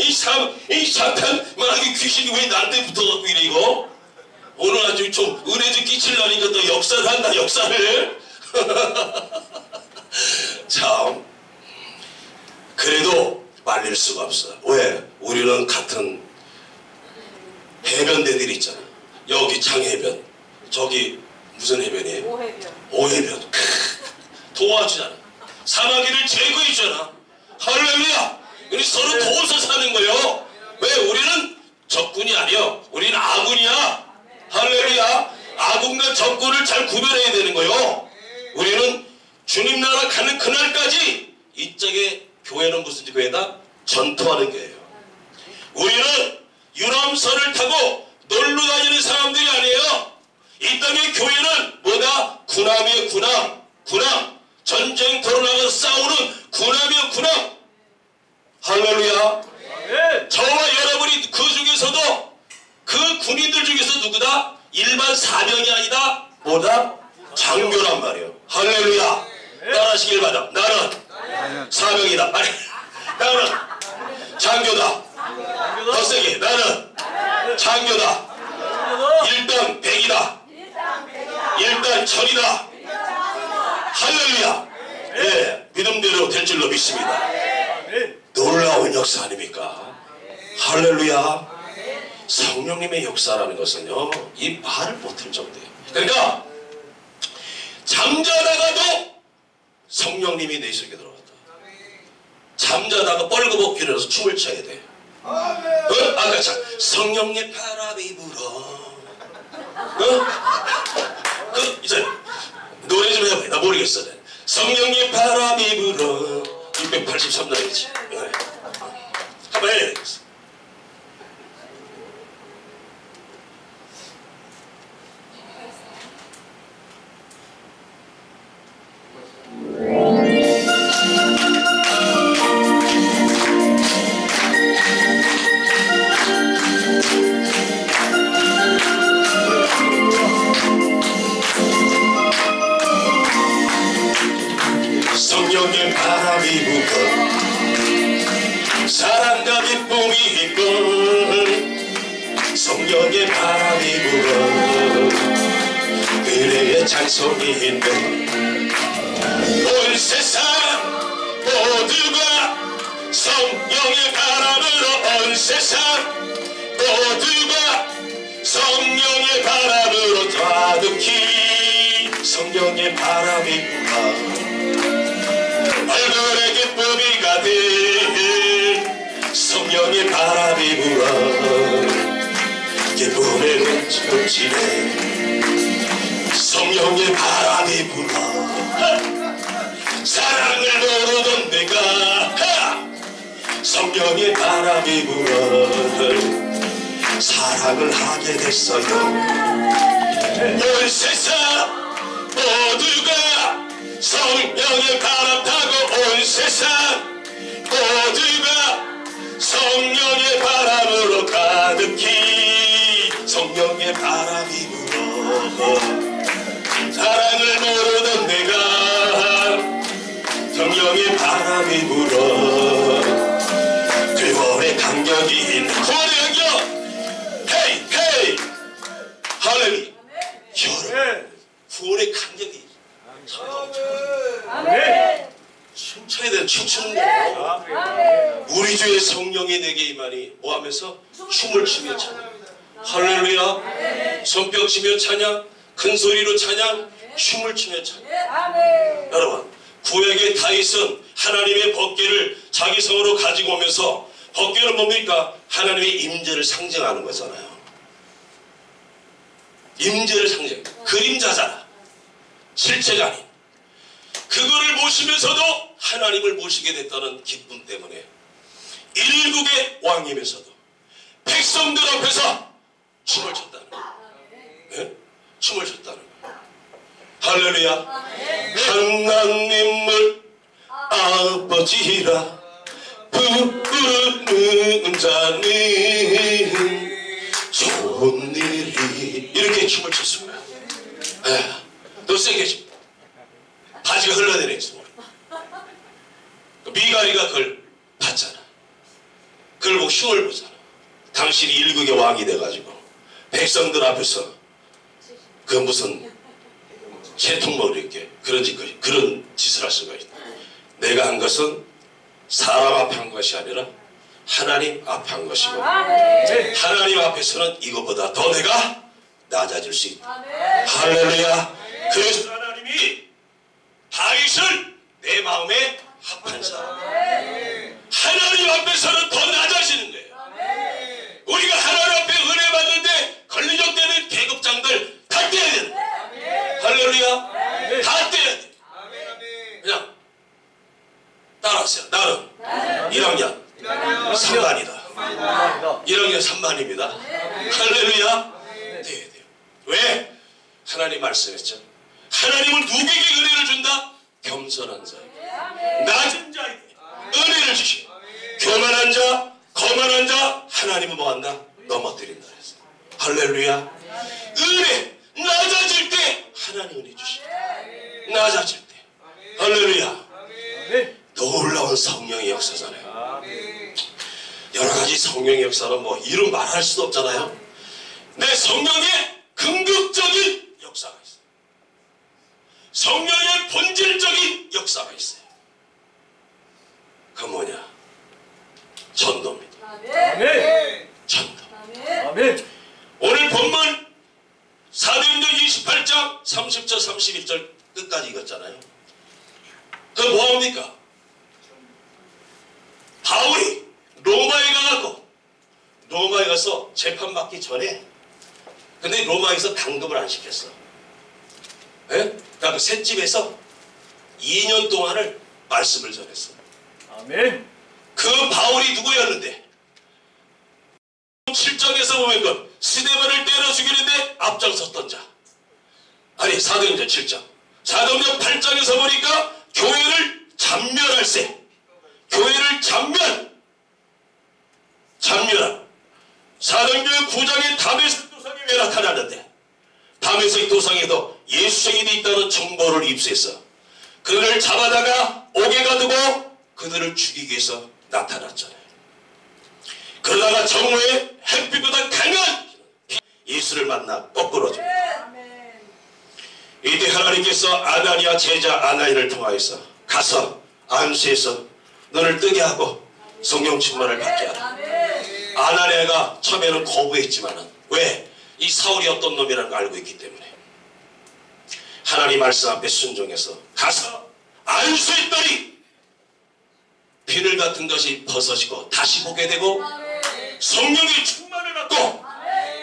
이 사, 이 사탄 마귀 귀신이 왜 나한테 붙어갖고 이래 이거? 오늘 아주 좀 은혜 좀 끼칠라니까 또 역사를 한다 역사를. 참 그래도 말릴 수가 없어. 왜? 우리는 같은 해변대들 있잖아. 여기 장해변, 저기 무슨 해변이에요? 오해변. 오해변. 크, 도와주잖아. 사마귀를 제거해주잖아. 할렐루야. 우리 서로 도와서 사는 거예요. 왜? 우리는 적군이 아니야. 우리는 아군이야. 할렐루야. 아군과 적군을 잘 구별해야 되는 거예요. 우리는 주님 나라 가는 그날까지 이쪽에 교회는 무슨 교회다? 전투하는 교회예요. 우리는 유람선을 타고 놀러 다니는 사람들이 아니에요. 이 땅의 교회는 뭐다? 군함이에요, 군함. 군함. 전쟁터로 나가서 싸우는 군함이에요, 군함. 할렐루야. 저와 여러분이 그 중에서도 그 군인들 중에서 누구다? 일반 사병이 아니다. 뭐다? 장교란 말이에요. 할렐루야. 따라하시길 바라. 나는 사병이다. 아니, 나는 장교다. 더 세게. 나는 장교다. 일단 백이다. 일단 천이다. 할렐루야. 예, 믿음대로 될 줄로 믿습니다. 놀라운 역사 아닙니까? 할렐루야. 성령님의 역사라는 것은요, 이 말을 못할 정도예요. 그러니까, 잠자다가도 성령님이 내 속에 들어갔다. 잠자다가 뻘거벗기를 해서 춤을 춰야 돼. 어? 아까 참, 성령의 바람이 불어. 어? 그, 이제, 노래 좀 해봐. 나 모르겠어. 성령의 바람이 불어. 683년이지. 네. 한번 해야 되겠어. 기쁨이 있고 성령의 바람이 불어. 미래의 찬송이 있는 온 세상 모두가 성령의 바람으로 온 세상 모두가 성령의 바람으로 가득히 성령의 바람이 불어. 얼굴에 기쁨이 가득 성령의 바람이 불어 기쁨에 넘치네 성령의 바람이 불어 사랑을 모르던 내가 성령의 바람이 불어 사랑을 하게 됐어요. 온 세상 모두가 성령의 바람 타고 온 세상 모두가 성령의 바람으로 가득히 성령의 바람이 불어 사랑을 모르던 내가 성령의 바람이 불어 구원의 강력이 있는 추며 찬양. 할렐루야. 손뼉 치며 찬양. 큰 소리로 찬양. 춤을 추며 찬양. 여러분 구약의 다윗은 하나님의 법궤를 자기 성으로 가지고 오면서 법궤는 뭡니까? 하나님의 임재를 상징하는 거잖아요. 임재를 상징. 그림자잖아 실체가 아닌. 그거를 모시면서도 하나님을 모시게 됐다는 기쁨 때문에 일국의 왕이면서도 백성들 앞에서 춤을 췄다는 거예요. 예? 춤을 췄다는 거예요. 할렐루야. 하나님을 아버지라 부르는 자는 좋은 일이 이렇게 춤을 췄습니다. 예. 더 세게 좀 바지가 흘러내리겠어 미가리가 그걸 봤잖아. 그걸 보고 흉을 보잖아 당신이 일국의 왕이 돼가지고 백성들 앞에서 그 무슨 채통머리 이렇게 그런 짓 그런 짓을 할 수가 있다. 내가 한 것은 사람 앞에 한 것이 아니라 하나님 앞에 한 것이고 아멘. 하나님 앞에서는 이것보다 더 내가 낮아질 수 있다. 아멘. 할렐루야. 그래서 하나님이 다윗을 내 마음에 합한 사람. 하나님 앞에서는 더 낮아지는 거예요. 우리가 하나님 앞에 은혜 받는데 걸리적 되는 계급장들 다 떼야 된다. 할렐루야. 다 떼야 돼. 그냥 따라하세요. 나는 1학년 3반이다. 감사합니다. 1학년 3반입니다. 할렐루야. 돼야 돼요. 왜? 하나님 말씀했죠. 하나님은 누구에게 은혜를 준다? 겸손한 자에게. 낮은 자에게 은혜를 주시. 교만한 자, 거만한 자, 하나님은 뭐한다? 넘어뜨린다 그랬어요. 할렐루야. 은혜, 낮아질 때 하나님 은혜 주시. 낮아질 때. 할렐루야. 놀라운 성령의 역사잖아요. 여러 가지 성령의 역사는 뭐 이루 말할 수도 없잖아요. 내 성령의 긍극적인 역사가 있어요. 성령의 본질적인 역사가 있어요. 그 뭐냐? 전도입니다. 아멘. 전도. 아멘. 오늘 본문 사도행전 28장 30절 31절 끝까지 읽었잖아요. 그 뭐합니까? 바울이 로마에 가고 로마에 가서 재판받기 전에 근데 로마에서 당급을 안 시켰어. 예? 그러니까 그 셋집에서 2년 동안을 말씀을 전했어. 아멘. 그 바울이 누구였는데 7장에서 보면 그 스데반을 때려 죽이는데 앞장섰던 자. 아니 사도행전 7장. 사도행전 8장에서 보니까 교회를 잔멸할세 교회를 잔멸. 잔멸한 사도행전 9장에 담에색 도상이 왜 나타나는데 담에색 도상에도 예수생이 돼 있다는 정보를 입수해서 그들을 잡아다가 옥에 가두고 그들을 죽이기 위해서 나타났잖아요. 그러다가 정오에 햇빛보다 강한 예수를 만나 거꾸로집니다. 이때 하나님께서 아나니아 제자 아나니를 통하여서 가서 안수해서 너를 뜨게 하고 성령 충만을 받게 하라. 아나니아가 처음에는 거부했지만은 왜? 이 사울이 어떤 놈이라는 걸 알고 있기 때문에 하나님 말씀 앞에 순종해서 가서 안수했더니 비늘 같은 것이 벗어지고 다시 보게 되고. 성령의 충만을 받고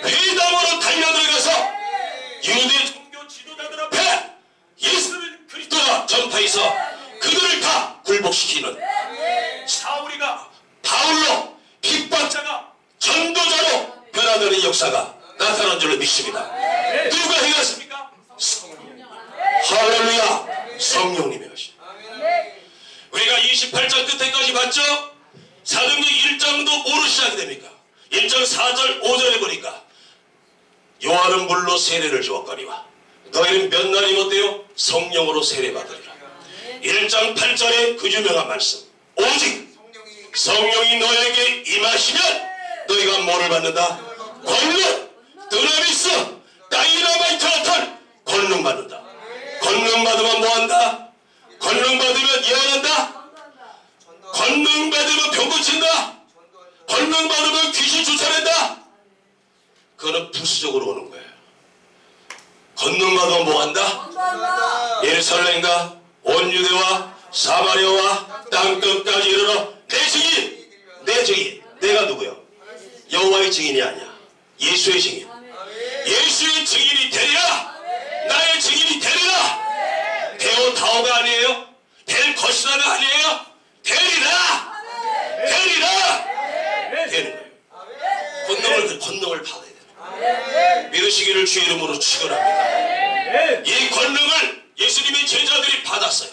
회당으로 달려들어가서 유대 종교 지도자들 앞에 예수 그리스도가 전파해서 그들을 다 굴복시키는 사울이가 바울로 핍박자가 전도자로 변화되는 역사가 나타난 줄로 믿습니다. 누가 해갔습니까? 성령. 할렐루야. 성령님이 하시. 우리가 28장 끝에까지 봤죠? 사도행전 1장도 뭐로 시작이 됩니까? 1장 4절 5절에 보니까 요한은 물로 세례를 주었거니와 너희는 몇 날이 못돼요? 성령으로 세례받으리라 1장 8절에 그 유명한 말씀 오직 성령이 너에게 임하시면 너희가 뭐를 받는다? 권능 dunamis 다이나마이트란 권능 받는다 권능 받으면 뭐한다? 권능 받으면 예언한다 권능 받으면 병 고친다. 권능 받으면 귀신 쫓아낸다. 그거는 부수적으로 오는 거예요. 권능 받으면 뭐한다? 감사합니다. 예루살렘과 온 유대와 사마리아와 땅끝까지 이르러 내 증인 내 증인. 내가 누구요? 여호와의 증인이 아니야. 예수의 증인. 예수의 증인이 되리라. 나의 증인이 되리라. 되어 다오가 아니에요? 될 것이라가 아니에요 되리라! 되리라! 되는 거예요 권능을 권능을 받아야 돼요 믿으시기를 주의 이름으로 축원합니다. 이 권능을 예수님의 제자들이 받았어요.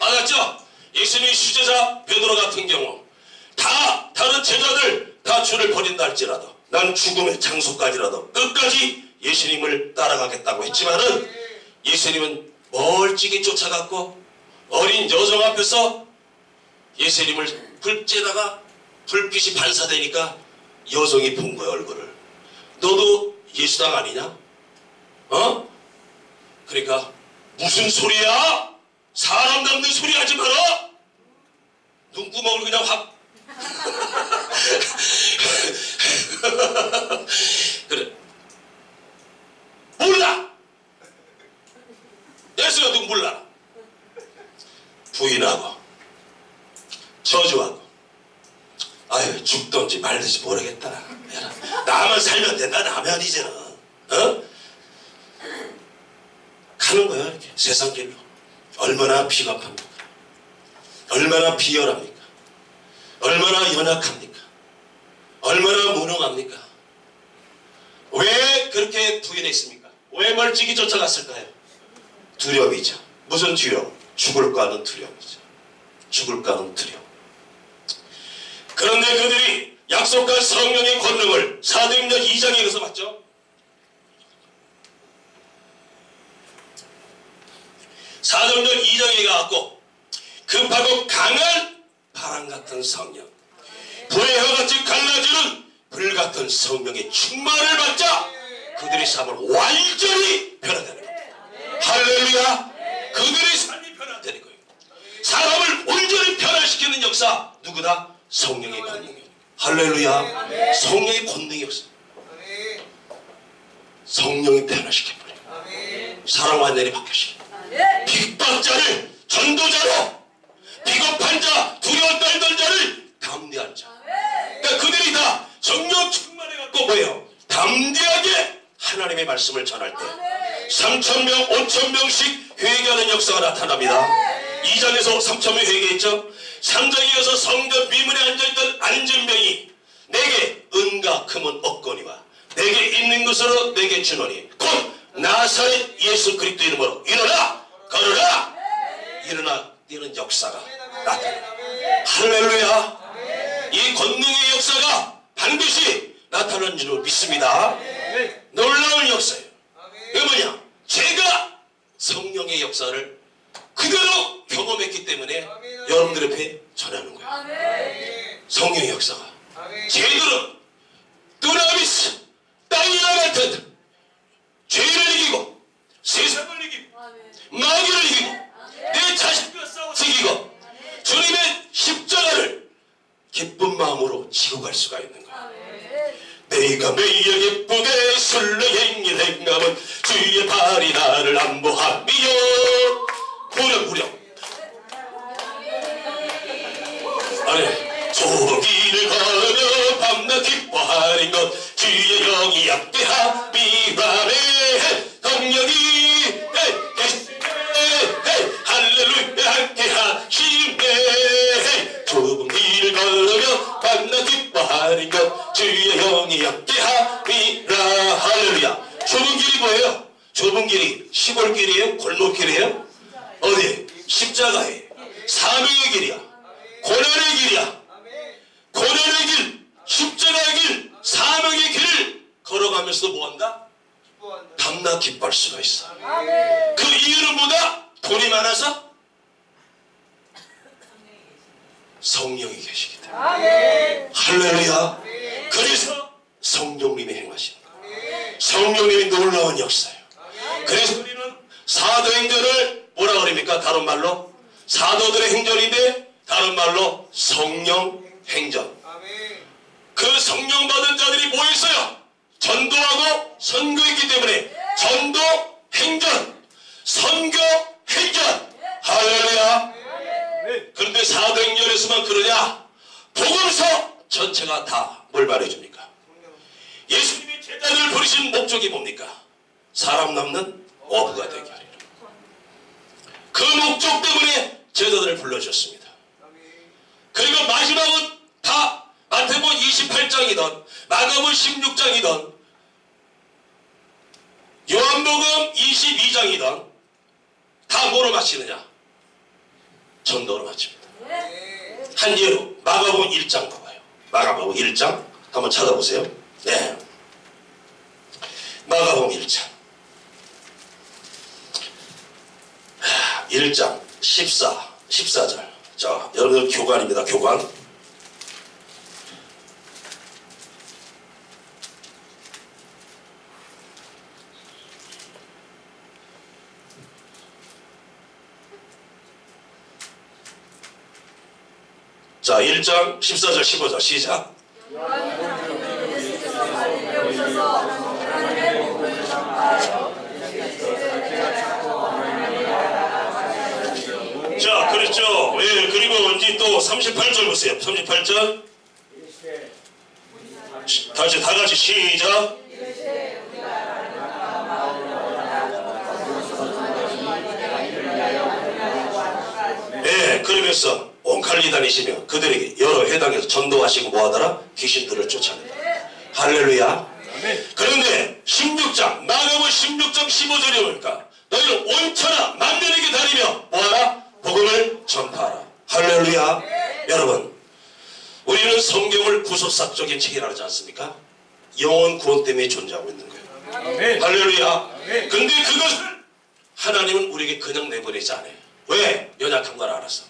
받았죠? 예수님의 수제자 베드로 같은 경우 다 다른 제자들 다 주를 버린다 할지라도 난 죽음의 장소까지라도 끝까지 예수님을 따라가겠다고 했지만은 예수님은 멀찍이 쫓아갔고 어린 여성 앞에서 예수님을 불째다가 불빛이 반사되니까 여성이 본 거야 얼굴을 너도 예수당 아니냐? 어? 그러니까 무슨 소리야? 사람 닮는 소리 하지 마라. 눈구멍을 그냥 확. 그래. 몰라. 예수가 누구 몰라. 부인하고 저주하고. 아유 죽던지 말든지 모르겠다. 나만 살면 된다 나면 이제는. 어? 가는 거야 이렇게. 세상 길로. 얼마나 비겁합니까? 얼마나 비열합니까? 얼마나 연약합니까? 얼마나 무능합니까? 왜 그렇게 부인했습니까? 왜 멀찍이 쫓아갔을까요? 두려움이죠. 무슨 두려움? 죽을까 하는 두려움이죠. 죽을까 하는 두려움 그런데 그들이 약속한 성령의 권능을 사도행전 2장에 가서 봤죠. 사도행전 2장에 가갖고 급하고 강한 바람 같은 성령 불의 혀같이 갈라지는 불 같은 성령의 충만을 받자 그들의 삶을 완전히 변화되는 거예요. 할렐루야. 그들의 삶이 변화되는 거예요. 사람을 온전히 변화시키는 역사 누구다? 성령의 권능이에요 할렐루야. 성령의 권능의 역사 성령이 변화시켜버려요 사람 완전히 바뀌시켜요 핍박자를 전도자로 비겁한 자 두려워 떨던 자를 담대한 자. 그러니까 그들이 다 정령 충만해갖고 뭐예요? 담대하게 하나님의 말씀을 전할 때 3천명 5천명씩 회개하는 역사가 나타납니다. 2장에서 3천명 회개했죠 3장에 이어서 성전 비문에 앉아있던 안전병이 내게 은과 금은 없거니와 내게 있는 것으로 내게 주노니 곧 나사렛 예수 그리스도 이름으로 일어나 걸어라. 일어나 뛰는 역사가 나타나. 할렐루야. 이 권능의 역사가 반드시 나타나는 줄로 믿습니다. 놀라운 역사예요. 이게 뭐냐? 제가 성령의 역사를 그대로 경험했기 때문에 여러분들 앞에 전하는 거예요. 성령의 역사가 제대로 두나미스 땅이나 같은 죄를 이기고 세상을 이기고 마귀를 이기고 내 자신과 싸워 이기고 주님의 십자가를 기쁜 마음으로 지고 갈 수가 있는 거예요. 내가 매일 기쁘게 술래행인 행함은 주의 발이 나를 안보하며 구려 구려 아니 길을 걸으며 밤낮 기뻐하는 것 주의 영이 헤이, 헤이, 헤이, 할렐루야 함께하시네 좁은 길을 걸으며 밤낮 기뻐하는 것 주의 영이 함께함이라 할렐루야 좁은 길이 뭐예요? 좁은 길이 시골길이에요? 골목길이에요? 어디? 십자가에 사명의 길이야 고난의 길이야 고난의 길, 십자가의 길, 사명의 길을 걸어가면서 뭐한다? 밤낮 기뻐할 수가 있어. 그 이유는 뭐다? 돈이 많아서? 성령이 계시기 때문에. 할렐루야 그래서 성령님이 행하신다 성령님이 놀라운 역사예요 그래서 우리는 사도행전을 뭐라 그럽니까? 다른 말로 사도들의 행전인데 다른 말로 성령 행전 그 성령 받은 자들이 뭐 했어요? 전도하고 선교했기 때문에 전도 행전 선교 행전 할렐루야 아멘. 그런데 사도행전에서만 그러냐? 복음서 전체가 다 뭘 말해줍니까? 예수님이 제자들을 부르신 목적이 뭡니까? 사람 남는 어부가 되게 하리라. 그 목적 때문에 제자들을 불러주셨습니다. 그리고 마지막은 다 마태복음 28장이던 마가복음 16장이던 요한복음 22장이던 다 뭐로 마치느냐? 전도로 마칩니다. 한 예로 마가복음 1장 봐봐요. 마가복음 1장 한번 찾아보세요. 네. 마가복음 1장. 1장 14 14절. 자, 여러분 교관입니다. 교관. 자, 1장 14절 15절 시작. 예수께서 갈릴리에 오셔서 하나님의 복음을 전파하여 자, 그렇죠. 예, 그리고 이제 또 38절 보세요. 38절. 시- 다시 다 같이 시작. 예, 그러면서 온칼리 다니시며 그들에게 여러 회당에서 전도하시고 뭐하더라? 귀신들을 쫓아낸다. 할렐루야. 그런데 16장 마가복음 16장 15절에 보니까 너희는 온천하 만면에게 다니며 뭐하라? 복음을 전파하라 할렐루야 여러분 우리는 성경을 구속사적인 책이라 하지 않습니까? 영원 구원 때문에 존재하고 있는 거예요 아멘. 할렐루야 네. 근데 그것을 하나님은 우리에게 그냥 내보내지 않아요 왜? 연약한 걸 알아서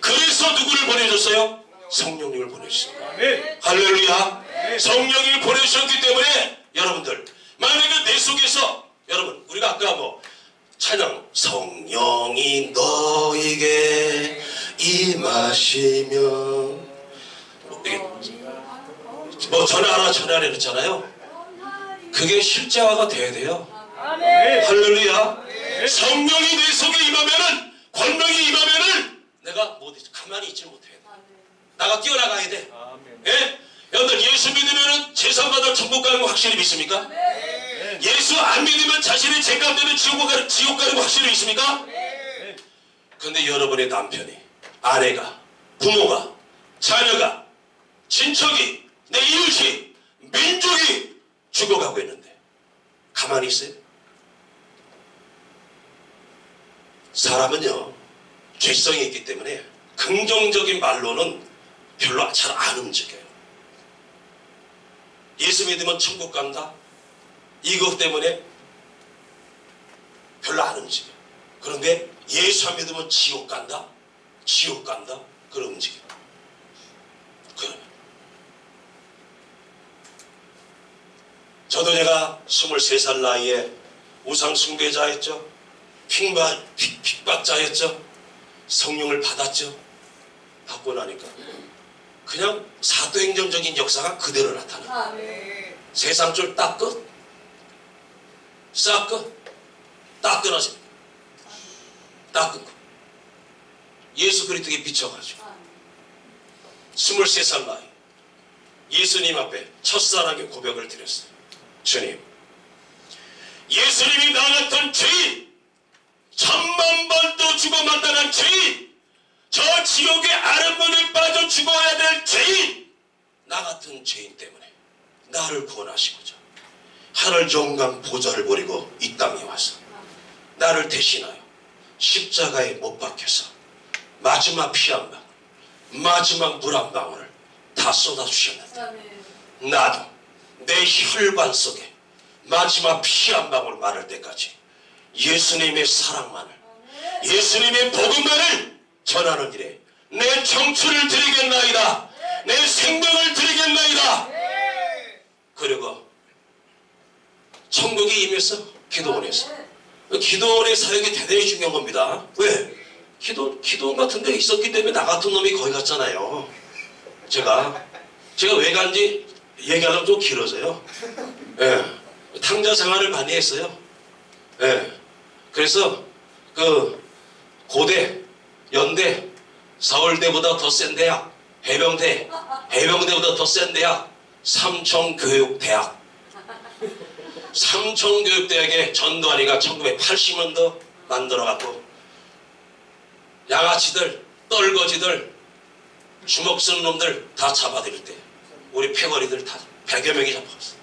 그래서 누구를 보내줬어요? 성령님을 보내주셨어요 아멘. 할렐루야. 성령이 보내주셨기 때문에 여러분들 만약에 내 속에서 여러분 우리가 아까 뭐 찬양 성령이 너에게 임하시며 뭐뭐 전하라 전하라 그랬잖아요. 그게 실제화가 돼야 돼요. 할렐루야. 성령이 내 속에 임하면은 권능이 임하면은 내가 못 있- 가만히 있지 못해. 나가 뛰어나가야 돼. 예? 여러분들 예수 믿으면은 재산 받을 천국 가는 거 확실히 믿습니까? 예수 안 믿으면 자신의 죄값 되면 지옥 가는, 지옥 가는 거 확실히 믿습니까? 근데 여러분의 남편이, 아내가, 부모가, 자녀가, 친척이, 내 이웃이, 민족이 죽어가고 있는데 가만히 있어요? 사람은요 죄성이 있기 때문에 긍정적인 말로는 별로 잘 안 움직여요. 예수 믿으면 천국 간다? 이것 때문에 별로 안 움직여. 그런데 예수 안 믿으면 지옥 간다? 지옥 간다? 그럼 움직여. 그러면. 저도 제가 23살 나이에 우상 숭배자였죠. 핍박, 핍- 핍박자였죠. 성령을 받았죠. 받고 나니까 그냥 사도행정적인 역사가 그대로 나타나. 세상 줄 딱 끝, 싹 끝, 딱 끊어집니다. 딱 끊고 예수 그리스도에 비춰가지고 23살 나이 예수님 앞에 첫사랑의 고백을 드렸어요. 주님, 예수님이 나 같은 죄인, 천만 번도 죽어 만다는 죄인, 저 지옥의 아랫문에 빠져 죽어야 될 죄인, 나 같은 죄인 때문에 나를 구원하시고자 하늘 영광 보좌를 버리고 이 땅에 와서 나를 대신하여 십자가에 못 박혀서 마지막 피 한 방울, 마지막 물 한 방울을 다 쏟아주셨는데 나도 내 혈관 속에 마지막 피 한 방울 마를 때까지 예수님의 사랑만을 예수님의 복음만을 전하는 일에 내 청춘을 드리겠나이다. 내 생명을 드리겠나이다. 그리고 천국에 임해서 기도원에서 기도원의 사역이 대단히 중요한 겁니다. 왜? 기도, 기도원 같은 데 있었기 때문에 나 같은 놈이 거기 갔잖아요 제가 제가 왜 간지 얘기하려면 좀 길어져요 예. 탕자 생활을 많이 했어요 예. 그래서 그 고대, 연대, 서울대보다 더 센 대학, 해병대, 해병대보다 더 센 대학, 삼청교육대학. 삼청교육대학의 전두환이가 1980년도 만들어갖고 양아치들, 떨거지들, 주먹 쓰는 놈들 다 잡아들일 때 우리 패거리들 다 100여 명이 잡혔어.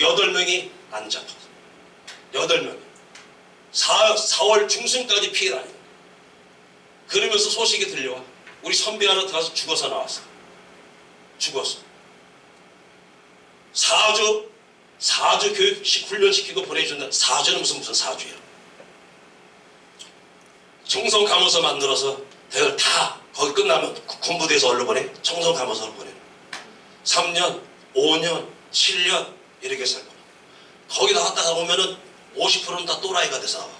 여덟 명이 안 잡혔어. 여덟 명. 4, 4월 중순까지 피해 다녀. 그러면서 소식이 들려와. 우리 선배 하나 들어가서 죽어서 나왔어. 죽었어. 4주, 4주 교육식 훈련시키고 보내준다. 4주는 무슨 무슨 4주야. 총성 감호서 만들어서 대들 다 거기 끝나면 군부대에서 얼로 보내. 총성 감호서를 보내. 3년, 5년, 7년 이렇게 살고. 거기 나갔다가 보면은 50%는 다 또라이가 돼서 나와.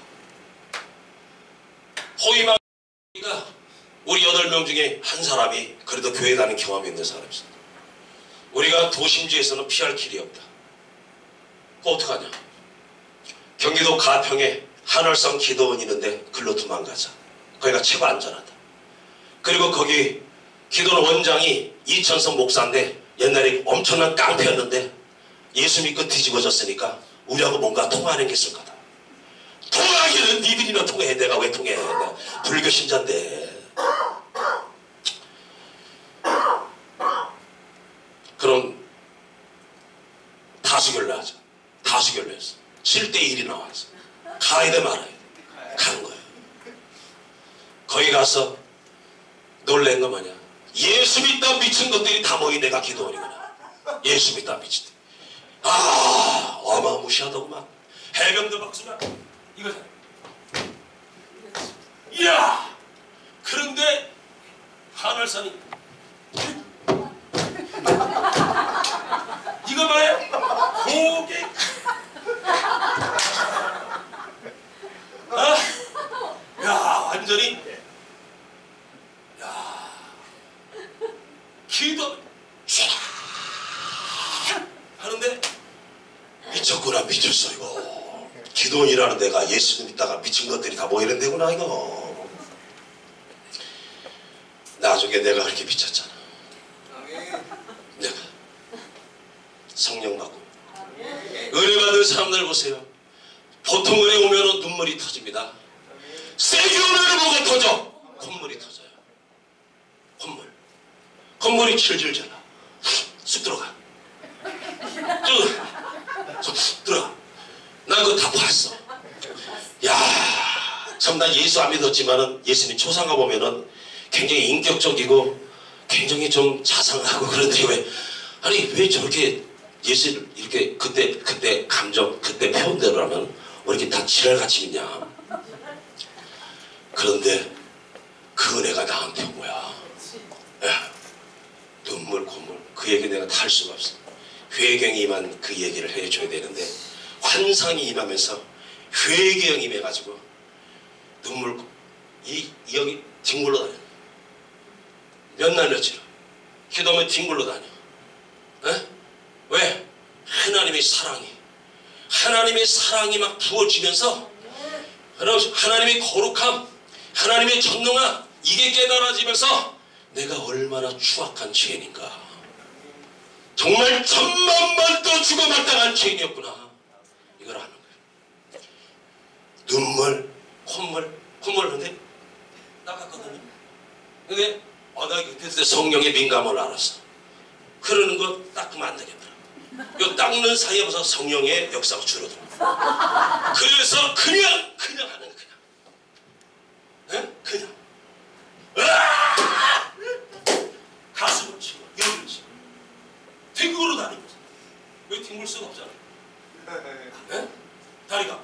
호위망이가 우리 8명 중에 한 사람이 그래도 교회 가는 경험이 있는 사람이었어. 우리가 도심지에서는 피할 길이 없다. 그거 어떡하냐? 경기도 가평에 한월성 기도원이 있는데 글로 도망가자. 거기가 최고 안전하다. 그리고 거기 기도원 원장이 이천성 목사인데 옛날에 엄청난 깡패였는데 예수 믿고 뒤집어졌으니까 우리하고 뭔가 통화하는 게 있을 거다. 통화하기는 니들이나 통해. 내가 왜 통해. 내가 불교 신자인데. 그럼 다수결로 하자. 다수결로 했어. 7대1이 나왔어. 가야 돼 말아야 돼. 가는 거예요. 거기 가서 놀란 거 뭐냐. 예수 믿다 미친 것들이 다 모인 내가 기도원이구나. 예수 믿다 미친. 아, 어마무시하더구만. 해병대 박수가 이거잖아. 이야! 그런데 하늘산이 이거 봐요. 고개 아, 야 완전히? 야. 기도 쫙 하는데 미쳤구나 미쳤어 이거. 기도원이라는 데가 예수 믿다가 미친 것들이 다 모이는 데구나 이거. 나중에 내가 그렇게 미쳤잖아. 내가 성령 받고. 은혜 받은 사람들 보세요 보통 은혜 오면 눈물이 터집니다. 세게 오면 뭐가 터져? 콧물이 터져요. 콧물. 콧물이 질질 잘라 쑥 들어가. 쭉. 들어가. 난 그거 다 봤어. 야 참 난 예수 안 믿었지만은 예수님 초상화 보면은 굉장히 인격적이고 굉장히 좀 자상하고 그런데 왜 아니 왜 저렇게 예수를 이렇게 그때 그때 감정 그때 표현대로라면 왜 이렇게 다 지랄같이 믿냐? 그런데 그 은혜가 나한테 온 거야. 야, 눈물 콧물 그 얘기 내가 다 할 수가 없어. 회경이 임한 그 얘기를 해줘야 되는데 환상이 임하면서 회경이 임해가지고 눈물 이, 이 형이 뒹굴러 다녀. 몇날 며칠 기도하면 뒹굴러 다녀. 에? 왜? 하나님의 사랑이 하나님의 사랑이 막 부어지면서 하나님- 하나님의 거룩함 하나님의 전능함 이게 깨달아지면서 내가 얼마나 추악한 죄인인가. 정말 천만번 더 죽어 마땅한 죄인이었구나. 이걸 아는 거예요. 눈물 콧물 콧물 근데 닦았거든요. 근데 아, 나 그때 성령의 민감을 알았어. 흐르는 거 닦으면 안 되겠더 라이 닦는 사이에 벌써 성령의 역사가 줄어들어 그래서 그냥 그냥 하는 그냥 에? 그냥! 가슴을 치고 여기를 치고 뒹굴어 다니면서 왜 뒹굴 수가 없잖아 에? 다리가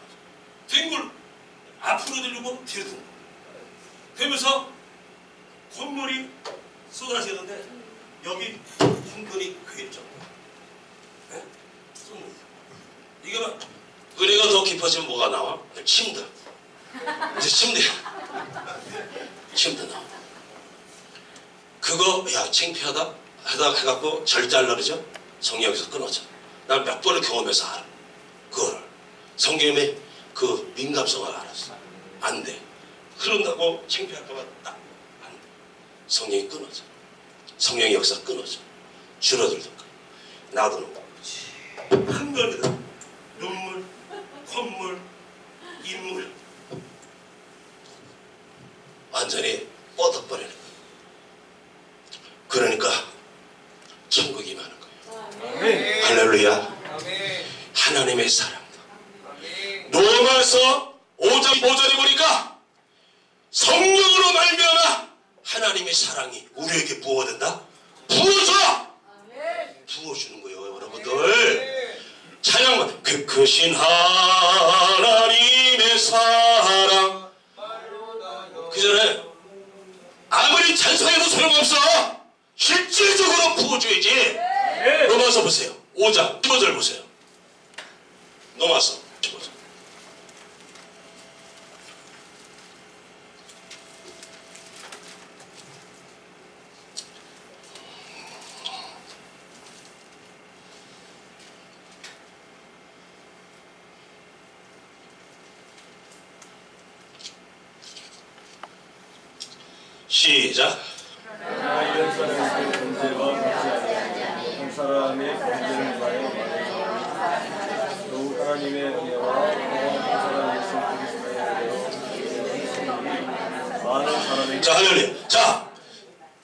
뒹굴 앞으로 들리고 뒤로 들고 그러면서 콧물이 쏟아지는데 여기 흉근이 괴죠 에? 쏟는 이게 막 은혜가 더 깊어지면 뭐가 나와? 침대. 이제 침대. 침대 나와 그거 야 창피하다? 하다 해갖고 절제하려 그러죠? 성령에서 끊어져. 난 몇 번을 경험해서 알아. 그거를. 성경의 그 민감성을 알았어. 안 돼. 그런다고 창피할까봐 딱 안 돼. 성령이 끊어져. 성령의 역사 끊어져. 줄어들던가 놔두는 거지 한 번이다 눈물 콧물 인물. 완전히 뻗어버리는 거예요. 그러니까 천국이 많은 거예요. 아멘. 할렐루야. 하나님의 사랑도. 로마서 5장 5절에 보니까 성령으로 말미암아 하나님의 사랑이 우리에게 부어된다. 부어줘! 부어주는 거예요 여러분들 찬양만 그 크신 하나님의 사랑. 그 전에 아무리 찬송해도 소용없어. 실질적으로 아멘. 로마서 보세요. 5장 15절 보세요. 로마서 15절 시작 이런 사람의 존재와 같지 아니하고 한 사람의 범죄를 위하여 말하자 더욱 하나님의 은혜와 한 사람 예수 그리스도의 은혜로 많은 사람에게 자 할렐루야 자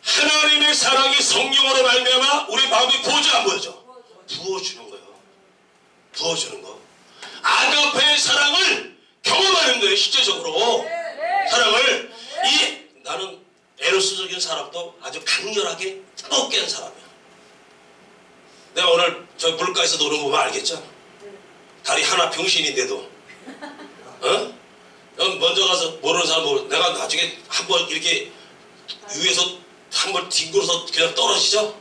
하나님의 사랑이 성령으로 말미암아 우리 마음이 부어져 안 부어져 부어주는 거예요 부어주는 거 아가페의 사랑을 경험하는 거예요 실제적으로 사랑을 이 나는 에로스적인 사랑도 아주 강렬하게 뜨겁게 한 사람이야 내가 오늘 저 물가에서 노는 거 보면 알겠죠 다리 하나 병신인데도 어? 넌 먼저 가서 모르는 사람 모르 내가 나중에 한번 이렇게 위에서 한번 뒹굴어서 그냥 떨어지죠?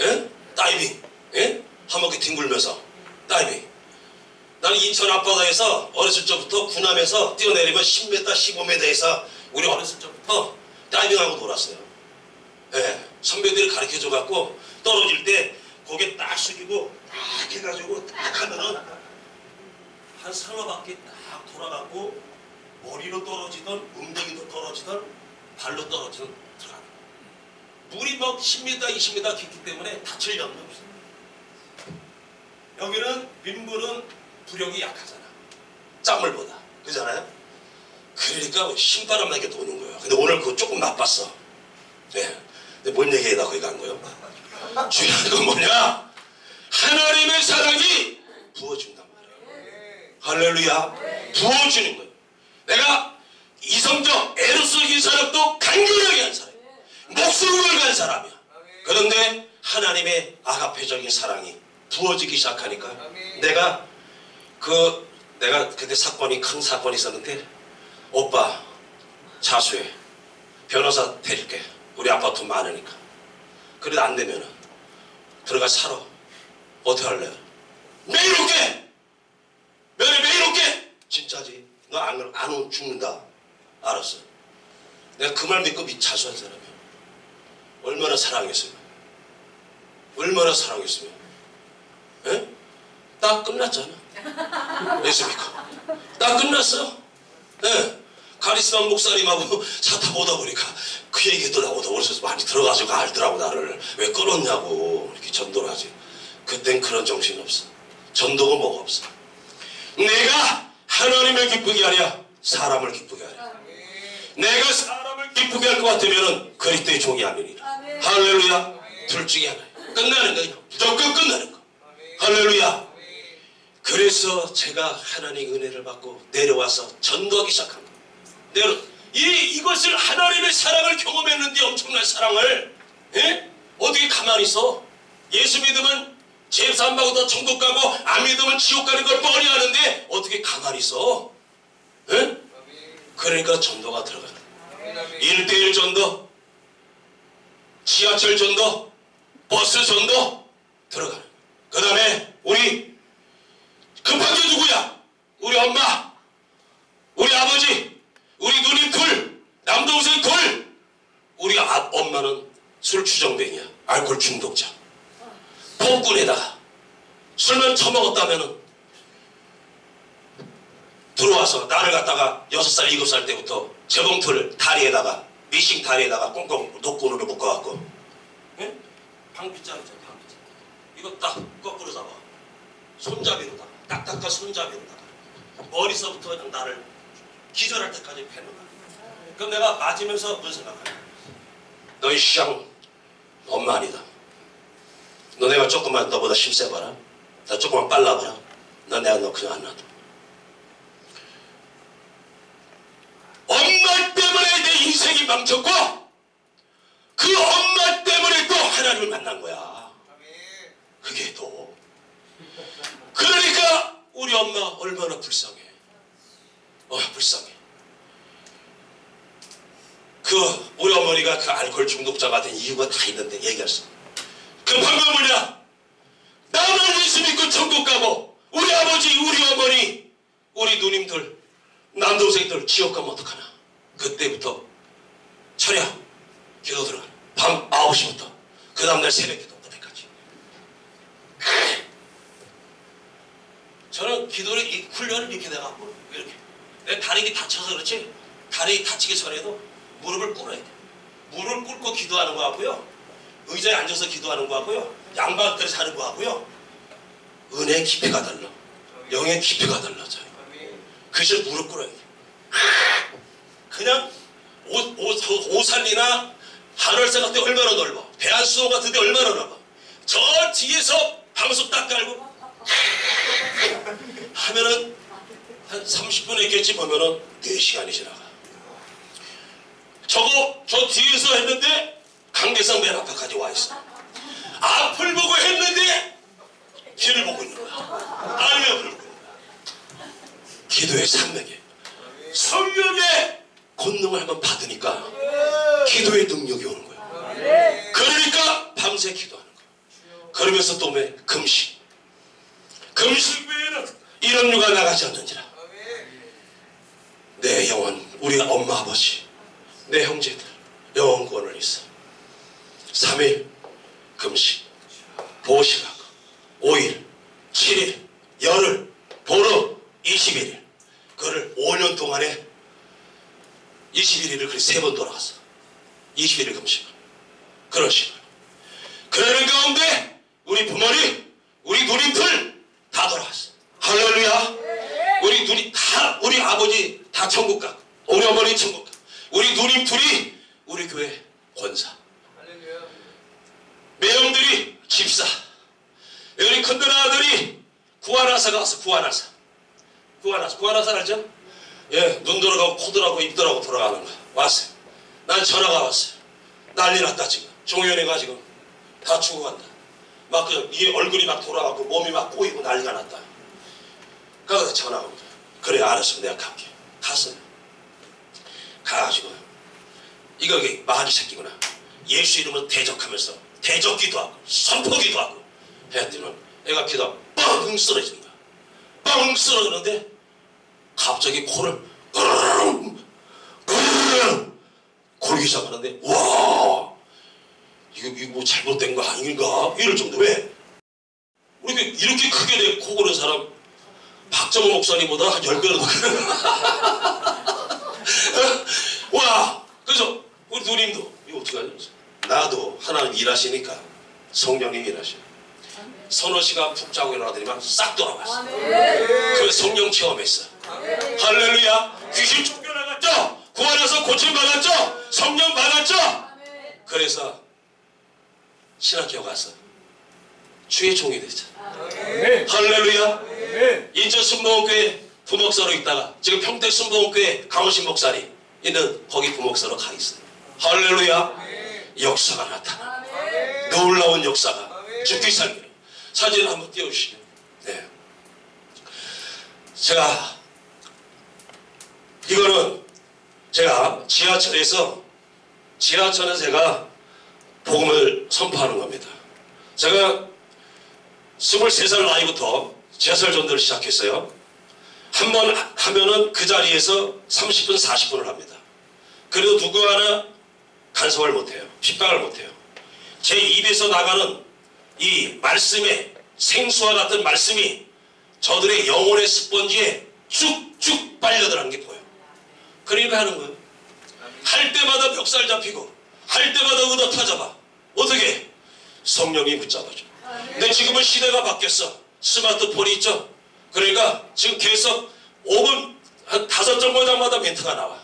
예? 다이빙 예? 한 바퀴 뒹굴면서 다이빙 나는 인천 앞바다에서 어렸을 적부터 군함에서 뛰어내리면 10m 15m에서 우리 어렸을 적부터 다이빙하고 놀았어요 예, 선배들이 가르쳐줘 갖고 떨어질 때 고개 딱 숙이고 딱 해가지고 딱 하면은 한 바퀴 딱 돌아가고 머리로 떨어지던 웅덩이도 떨어지던 발로 떨어지던 들어가는 거예요. 물이 막 10m 20m 깊기 때문에 다칠 염려 없어요. 여기는 민물은 부력이 약하잖아. 짠물보다. 그잖아요? 그러니까 신바람 나게 도는 거예요. 근데 오늘 그거 조금 나빴어. 네. 근데 뭔 얘기에다 거기 간 거예요 중요한 건 뭐냐? 하나님의 사랑이 부어준단 말이에요. 할렐루야. 부어주는 거예요. 내가 이성적 에로스적인 사람도 간결하게 한 사람이야. 목숨을 한 사람이야. 그런데 하나님의 아가페적인 사랑이 부어지기 시작하니까 내가 그 내가 그때 사건이 큰 사건이 있었는데 오빠 자수해. 변호사 데릴게. 우리 아파트 많으니까. 그래도 안 되면은 들어가 살아 어떻게 할래? 매일 올게! 매일 매일 올게! 진짜지. 너안 안 오면 죽는다. 알았어. 내가 그 말 믿고 미- 자수한 사람이야. 얼마나 사랑했어요 얼마나 사랑했으면. 예? 딱 끝났잖아. 됐습니까? 딱 끝났어. 예. 카리스마 목사님하고 차 타고 오다 보니까 그 얘기 더라고. 어디서 많이 들어가지고 알더라고 나를. 왜 끊었냐고. 이렇게 전도를 하지. 그땐 그런 정신 없어. 전도가 뭐가 없어? 내가 하나님을 기쁘게 하랴 사람을 기쁘게 하랴. 내가 사람을 기쁘게 할 것 같으면 그리스도의 종이 아니니라. 할렐루야. 둘 중에 하나 끝나는 거야. 무조건 끝나는 거. 할렐루야. 그래서 제가 하나님의 은혜를 받고 내려와서 전도하기 거예 요 내려 이 이것을 하나님의 사랑을 경험했는데 엄청난 사랑을 예? 어떻게 가만히 있어? 예수 믿으면 받고 천국 가고 안 믿으면 지옥 가는 걸 뻔히 아는데 어떻게 가만히 있어? 예? 그러니까 전도가 들어가는 1대1 전도 지하철 전도 버스 전도 들어가는 그 다음에 우리 급한 게 누구야? 우리 엄마 우리 아버지 우리 누님 둘 남동생 둘 우리 아, 엄마는 술 주정뱅이야. 알코올 중독자. 폭군에다가 술만 처먹었다면은 들어와서 나를 갖다가 여섯 살 일곱 살 때부터 재봉틀 다리에다가 미싱 다리에다가 꽁꽁 독군으로 묶어갖고 예? 방빗자루죠 방빗자루 이거 딱 거꾸로 잡아. 손잡이로다가 딱딱한 손잡이로다가 머리서부터 그냥 나를 기절할 때까지 패는 거야. 그럼 내가 맞으면서 무슨 생각하냐? 너이 시장 엄마 아니다. 너 내가 조금만 너보다 힘세봐라. 나 조금만 빨라봐라. 나 내가 너 그냥 안 놔둬. 엄마 때문에 내 인생이 망쳤고 그 엄마 때문에 또 하나님을 만난 거야. 그게 또. 그러니까 우리 엄마 얼마나 불쌍해. 어 불쌍해. 그 우리 어머니가 그 알코올 중독자가 된 이유가 다 있는데 얘기할 수 그 방금 뭐냐 나만 예수 믿고 천국 가고 우리 아버지 우리 어머니 우리 누님들 남동생들 지옥 가면 어떡하나? 그때부터 철야 기도 들어가 밤 9시부터. 그 다음날 새벽 기도 때까지. 저는 기도를 이 훈련을 이렇게 돼갖고 이렇게 내 다리가 다쳐서 그렇지? 다리 다치기 전에도 무릎을 꿇어야 돼. 무릎을 꿇고 기도하는 거 하고요. 의자에 앉아서 기도하는 거 하고요. 양반들에서 하는 거 하고요. 은혜의 깊이가 달라. 영의 깊이가 달라져요 그래서 무릎 꿇어야 돼. 그냥 오, 오, 오살리나? 한월사 같은 데 얼마나 넓어? 대한수호 같은 데 얼마나 넓어? 저 뒤에서 방석 딱 깔고. 하면은 한 30분 했겠지 보면은 4시간이 지나가. 저거 저 뒤에서 했는데 강대상 맨 앞에까지 와 있어. 앞을 보고 했는데 뒤를 보고 있는 거야. 아니면 앞을 보고 있는 거야. 기도의 산맥에. 성령의 권능을 한번 받으니까 기도의 능력이 오는 거야. 그러니까 밤새 기도하는 거야. 그러면서 또 왜 금식? 금식 외에는 이런 유가 나가지 않는지라 내 영혼 우리 엄마 아버지 내 형제들 영원권을 있어 3일 금식 보시각 5일 7일 열흘 보름 21일 그거를 5년 동안에 21일을 그리 세번 돌아갔어 21일 금식 식으로. 그러는 가운데 우리 부모님 우리 누님들 다 돌아왔어 할렐루야. 우리 누님 다 우리 아버지 다 천국 가고 우리 어머니 천국 가고 우리 누님 둘이 우리 교회 권사. 매형들이 집사. 우리 큰들 아들이 구하나사가 왔어 구하나사. 구하나사 구하나사 알죠? 예, 눈 돌아가고 코 돌아가고 입 돌아가고 돌아가는 거야. 왔어요. 난 전화가 왔어요. 난리 났다 지금. 종현이가 지금 다 죽어간다. 막그이 얼굴이 막 돌아가고 몸이 막 꼬이고 난리가 났다. 그래서 전화가 옵니다. 그래 알았어. 내가 갈게 갔어요 가가지고 이거 이게 마귀 새끼구나 예수 이름으로 대적하면서 대적기도 하고 선포기도 하고 했더니 애가 기도 뻥 쓰러지는 거야 뻥 쓰러지는데 갑자기 코를 고르기 시작하는데 와 이거 뭐 잘못된 거 아닌가? 이럴 정도. 왜? 그 이렇게 크게 내 코 고는 사람 박정호 목사님보다 한 10배는 더. 와! 그래서 우리 누님도 이거 어떡하냐? 나도 하나님 일하시니까 성령님 일하셔. 서너 시간 푹 자고 일어나더니만 싹 돌아왔어. 그 성령 체험했어. 할렐루야! 귀신 쫓겨나갔죠? 구원해서 고침받았죠? 성령 받았죠? 그래서 신학교 가서 주의 종이 됐죠. 아멘. 할렐루야! 아멘. 인천 순복음교회 부목사로 있다가 지금 평택 순복음교회 강호신 목사님 있는 거기 부목사로 가 있어요. 할렐루야! 역사가 나타나. 놀라운 역사가 죽기 살기. 사진 한번 띄워주시죠. 네. 제가 이거는 제가 지하철에서 지하철에 제가 복음을 선포하는 겁니다. 제가 23살 나이부터 지하철 전도를 시작했어요. 한 번 하면은 그 자리에서 30분, 40분을 합니다. 그래도 누구 하나 간섭을 못해요. 핍박을 못해요. 제 입에서 나가는 이 말씀의 생수와 같은 말씀이 저들의 영혼의 스펀지에 쭉쭉 빨려들어간 게 보여요. 그러니까 하는 거예요. 할 때마다 멱살 잡히고 할 때마다 의도 타잡아. 어떻게? 성령이 붙잡아줘. 근데 지금은 시대가 바뀌었어. 스마트폰이 있죠? 그러니까 지금 계속 5분, 한 다섯 정거장마다 멘트가 나와.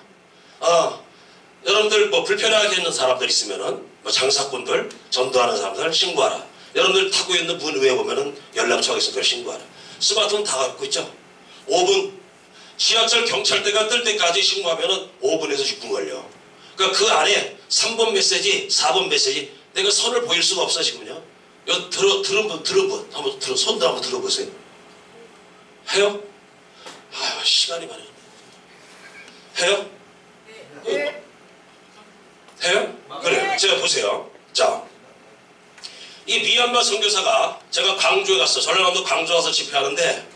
아, 여러분들 뭐 불편하게 있는 사람들 있으면은 뭐 장사꾼들, 전도하는 사람들 신고하라. 여러분들 타고 있는 문 위에 보면은 연락처가 있으니까 그걸 신고하라. 스마트폰 다 갖고 있죠? 5분, 지하철 경찰대가 뜰 때까지 신고하면은 5분에서 6분 걸려. 그러니까 그 안에 3번 메시지, 4번 메시지, 내가 선을 보일 수가 없어 지금요. 여 들어 들은 분 한번 들어 손도 한번 들어보세요. 해요? 아유 시간이 많아요. 해요? 네. 해요? 그래 제가 보세요. 자. 이 미얀마 선교사가 제가 광주에 갔어. 전라남도 광주 와서 집회하는데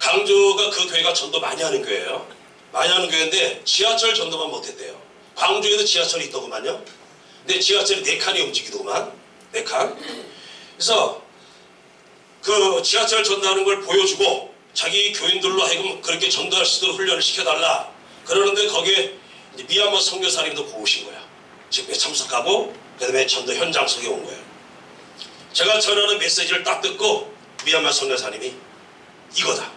광주가 그 교회가 전도 많이 하는 교회예요. 많이 하는 교회인데 지하철 전도만 못했대요. 광주에도 지하철이 있더구만요. 근데 지하철이 네 칸이 움직이더구만. 네 칸. 그래서 그 지하철 전도하는 걸 보여주고 자기 교인들로 하여금 그렇게 전도할 수 있도록 훈련을 시켜달라. 그러는데 거기에 미얀마 선교사님도 보고 오신 거야. 집회에 참석하고 그 다음에 전도 현장 속에 온 거예요. 제가 전하는 메시지를 딱 듣고 미얀마 선교사님이 이거다.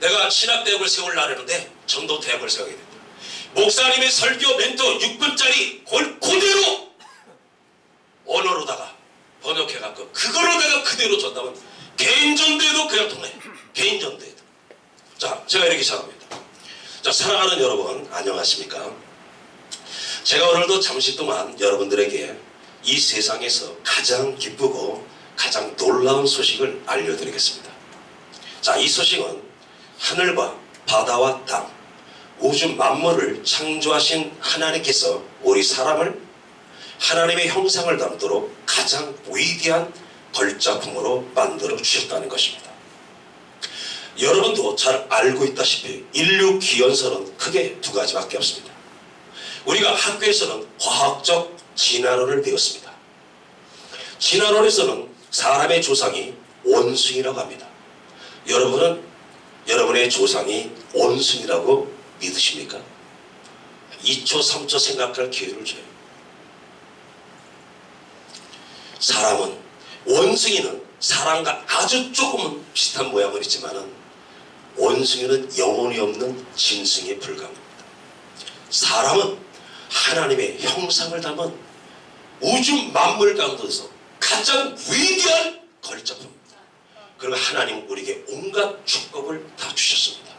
내가 신학대학을 세우려는데 전도 대학을 세우게 됐다. 목사님의 설교 멘토 6분짜리 그대로 언어로다가 번역해갖고 그거로 내가 그대로 전담은 개인전도에도 그냥 통해. 개인전도에도. 자, 제가 이렇게 시작합니다. 자, 사랑하는 여러분 안녕하십니까? 제가 오늘도 잠시 동안 여러분들에게 이 세상에서 가장 기쁘고 가장 놀라운 소식을 알려드리겠습니다. 자, 이 소식은 하늘과 바다와 땅, 우주 만물을 창조하신 하나님께서 우리 사람을 하나님의 형상을 담도록 가장 위대한 걸작품으로 만들어 주셨다는 것입니다. 여러분도 잘 알고 있다시피 인류 기원설은 크게 두 가지밖에 없습니다. 우리가 학교에서는 과학적 진화론을 배웠습니다. 진화론에서는 사람의 조상이 원숭이라고 합니다. 여러분은 여러분의 조상이 원숭이라고 믿으십니까? 2초, 3초 생각할 기회를 줘요. 사람은 원숭이는 사람과 아주 조금은 비슷한 모양을 있지만은 원숭이는 영혼이 없는 짐승에 불과합니다. 사람은 하나님의 형상을 담은 우주 만물 가운데서 가장 위대한 걸작품입니다. 그리고 하나님 우리에게 온갖 축복을 다 주셨습니다.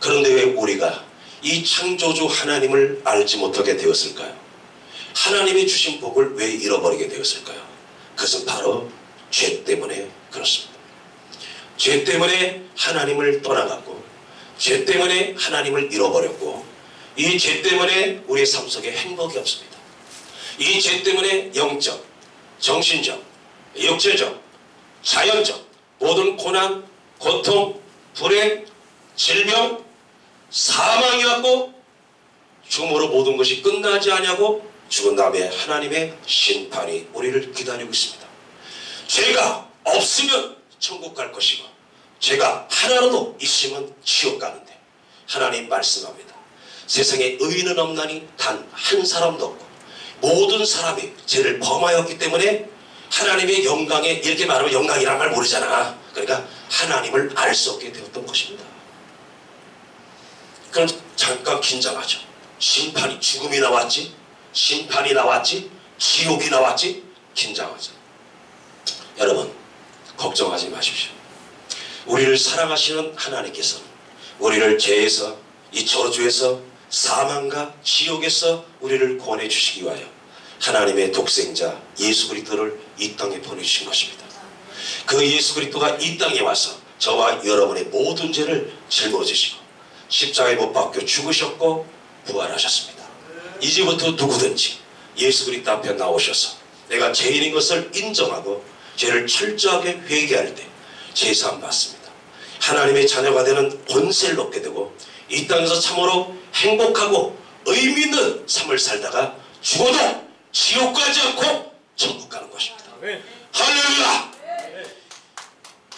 그런데 왜 우리가 이 창조주 하나님을 알지 못하게 되었을까요? 하나님이 주신 복을 왜 잃어버리게 되었을까요? 그것은 바로 죄 때문에 그렇습니다. 죄 때문에 하나님을 떠나갔고, 죄 때문에 하나님을 잃어버렸고, 이 죄 때문에 우리의 삶 속에 행복이 없습니다. 이 죄 때문에 영적, 정신적, 육체적, 자연적 모든 고난, 고통, 불행, 질병, 사망이 왔고 죽음으로 모든 것이 끝나지 않냐고 죽은 다음에 하나님의 심판이 우리를 기다리고 있습니다. 죄가 없으면 천국 갈 것이고 죄가 하나라도 있으면 지옥 가는데 하나님 말씀합니다. 세상에 의인은 없나니 단 한 사람도 없고 모든 사람이 죄를 범하였기 때문에 하나님의 영광에 이렇게 말하면 영광이란 말 모르잖아. 그러니까 하나님을 알 수 없게 되었던 것입니다. 그럼 잠깐 긴장하죠. 심판이 죽음이 나왔지, 심판이 나왔지, 지옥이 나왔지, 긴장하죠. 여러분 걱정하지 마십시오. 우리를 사랑하시는 하나님께서는 우리를 죄에서 이 저주에서 사망과 지옥에서 우리를 구원해 주시기 위하여 하나님의 독생자 예수 그리스도를 이 땅에 보내주신 것입니다. 그 예수 그리스도가 이 땅에 와서 저와 여러분의 모든 죄를 짊어지시고 십자가에 못 박혀 죽으셨고 부활하셨습니다. 이제부터 누구든지 예수 그리스도 앞에 나오셔서 내가 죄인인 것을 인정하고 죄를 철저하게 회개할 때 제사함 받습니다. 하나님의 자녀가 되는 권세를 얻게 되고 이 땅에서 참으로 행복하고 의미 있는 삶을 살다가 죽어도 지옥 가지 않고 천국 가는 것입니다. 할렐루야!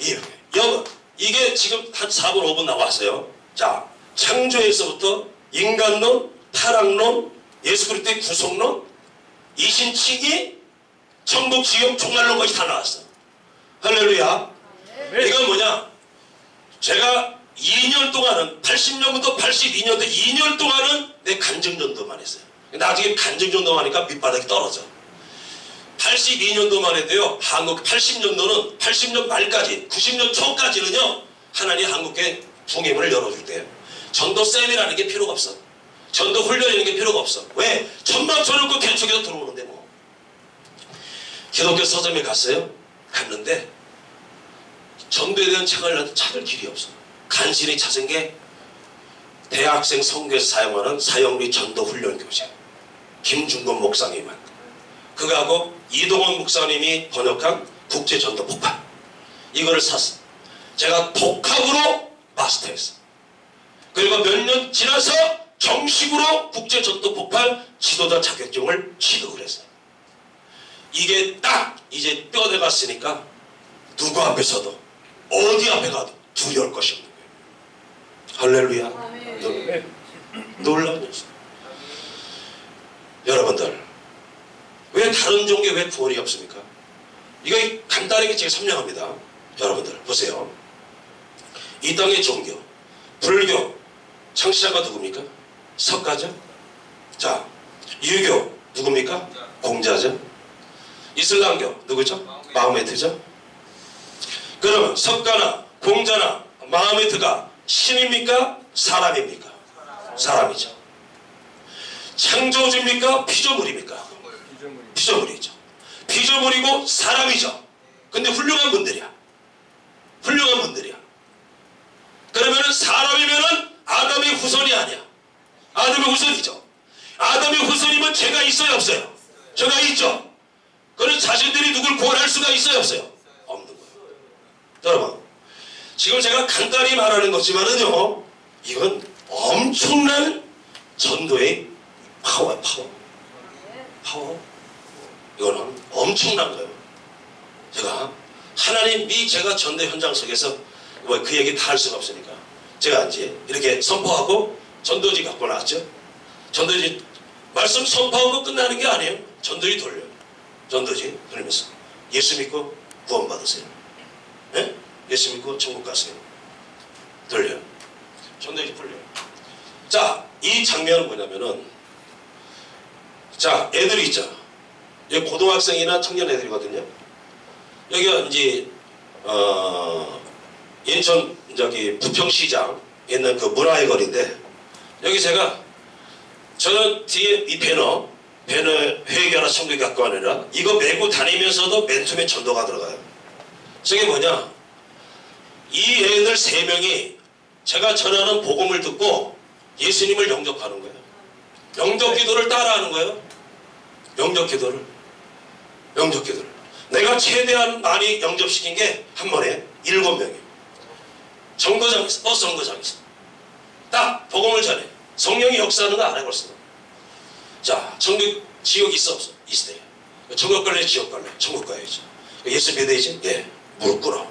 예, 여러분, 이게 지금 한 4분, 5분 나왔어요. 자, 창조에서부터 인간론, 타락론, 예수 그리스도의 구속론, 이신칭이, 천국, 지옥, 종말론까지 다 나왔어요. 할렐루야! 이건 뭐냐? 제가 2년 동안은 80년부터 82년도 2년 동안은 내 간증 전도만 했어요. 나중에 간증 전도 하니까 밑바닥이 떨어져. 82년도만 해도요. 한국 80년도는 80년 말까지 90년 초까지는요. 하나님 한국에 붕해문을 열어줄 때요. 전도 쌤이라는 게 필요가 없어. 전도 훈련이라는 게 필요가 없어. 왜? 천막 쳐놓고 개척에서 들어오는데 뭐. 기독교 서점에 갔어요. 갔는데 전도에 대한 책을 찾을 길이 없어. 간신히 찾은 게 대학생 성교에서 사용하는 사형리 전도 훈련 교재. 김중건 목사님만. 그거하고 이동원 목사님이 번역한 국제 전도 폭발. 이거를 샀어. 제가 독학으로 마스터했어. 그리고 몇 년 지나서 정식으로 국제 전도 폭발 지도자 자격증을 취득을 했어요. 이게 딱 이제 뼈대 갔으니까 누구 앞에서도 어디 앞에 가도 두려울 것이 없는 거예요. 할렐루야. 놀- 아멘. 놀라운 녀석. 여러분들 왜 다른 종교에 왜 구원이 없습니까? 이거 간단하게 제가 설명합니다. 여러분들 보세요. 이 땅의 종교 불교 창시자가 누굽니까? 석가죠. 자 유교 누굽니까? 공자죠. 이슬람교 누구죠? 마호메트죠. 그러면 석가나 공자나 마호메트가 신입니까? 사람입니까? 사람이죠. 창조주입니까? 피조물입니까? 피조물이 피조물이죠. 피조물이고 사람이죠. 근데 훌륭한 분들이야. 훌륭한 분들이야. 그러면은 사람이면은 아담의 후손이 아니야. 아담의 후손이죠. 아담의 후손이면 죄가 있어요, 없어요? 죄가 있죠. 그런 자신들이 누굴 구원할 수가 있어요, 없어요? 없는 거예요. 여러분, 지금 제가 간단히 말하는 거지만은요, 이건 엄청난 전도의 파워야, 파워. 파워. 이거는 엄청난 거예요. 제가 하나님이 제가 전도 현장 속에서 뭐 그 얘기 다 할 수가 없으니까 제가 이제 이렇게 선포하고 전도지 갖고 나왔죠. 전도지 말씀 선포하고 끝나는 게 아니에요. 전도지 돌려요. 전도지 돌리면서 예수 믿고 구원 받으세요. 예? 예수 믿고 천국 가세요. 돌려요. 전도지 돌려요. 자, 이 장면은 뭐냐면은 자, 애들이 있죠. 여기 고등학생이나 청년 애들이거든요. 여기가 이제 어 인천 저기 부평시장 있는 그 문화의 거리인데 여기 제가 저는 뒤에 이 배너 배너 회계 하나 청구 갖고 아니라 이거 메고 다니면서도 맨투맨 전도가 들어가요. 저게 뭐냐? 이 애들 세 명이 제가 전하는 복음을 듣고 예수님을 영접하는 거예요. 영접 기도를 따라하는 거예요. 영접 기도를. 영접 기도를. 내가 최대한 많이 영접시킨 게 한 번에 일곱 명이에요. 정거장에서, 버스 정거장에서. 딱 복음을 전해. 성령이 역사하는 거 알아요, 벌써. 자, 청교, 지옥 있어 없어? 있어요. 천국 갈래 지옥 갈래? 천국 가야죠. 예수 믿어야지? 예. 무릎 꿇어.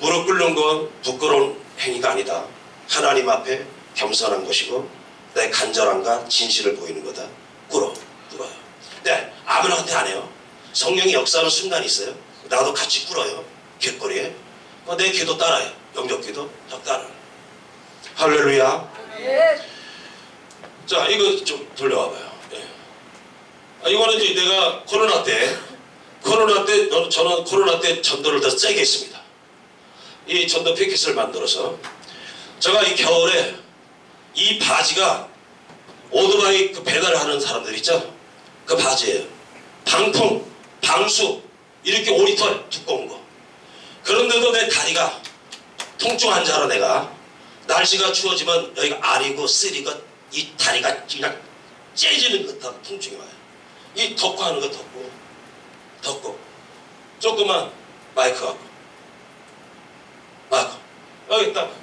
무릎 꿇는 건 부끄러운 행위가 아니다. 하나님 앞에 겸손한 것이고 내 간절함과 진실을 보이는 거다. 꿇어. 꿇어요. 네. 아무나한테 안 해요. 성령이 역사하는 순간이 있어요. 나도 같이 꿇어요. 귓거리에. 어, 내 기도 따라요. 영적 기도 딱 따라. 할렐루야. 예. 자, 이거 좀 돌려와봐요. 예. 아, 이거는 이제 내가 코로나 때, 코로나 때, 저- 저는 코로나 때 전도를 더 세게 했습니다. 이 전도 패킷을 만들어서, 제가 이 겨울에 이 바지가 오토바이 그 배달하는 사람들 있죠? 그 바지예요. 방풍, 방수, 이렇게 5리터 두꺼운 거. 그런데도 내 다리가 통증한 자로 내가 날씨가 추워지면 여기가 아리고 쓰리고 이 다리가 그냥 째지는 듯한 통증이 와요. 이 덮고 하는 거 덮고 덮고. 조그만 마이크 갖고. 마이크. 여기 딱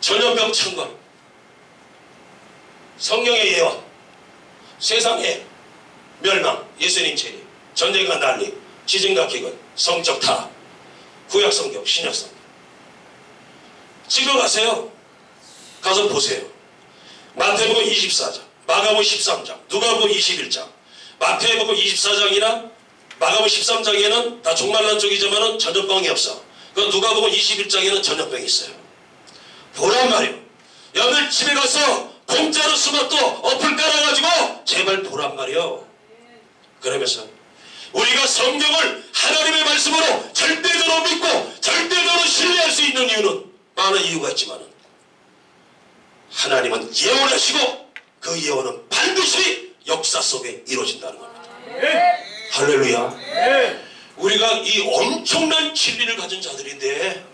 전염병 천건 성령의 예언. 세상의 멸망. 예수님 체리 전쟁과 난리. 지진과 기근. 성적 타락 구약 성경 신약 성경 찍어가세요. 가서 보세요. 마태복음 24장 마가복음 13장 누가복음 21장. 마태복음 24장이나 마가복음 13장에는 다 종말난 쪽이지만은 전염병이 없어. 그 누가복음 21장에는 전염병이 있어요. 보란 말이에요. 여들 집에 가서 공짜로 스마트 어플 깔아가지고 제발 보란 말이에요. 그러면서 우리가 성경을 하나님의 말씀으로 절대적으로 믿고 절대적으로 신뢰할 수 있는 이유는 많은 이유가 있지만 하나님은 예언하시고 그 예언은 반드시 역사 속에 이루어진다는 겁니다. 아멘. 할렐루야. 아멘. 우리가 이 엄청난 진리를 가진 자들인데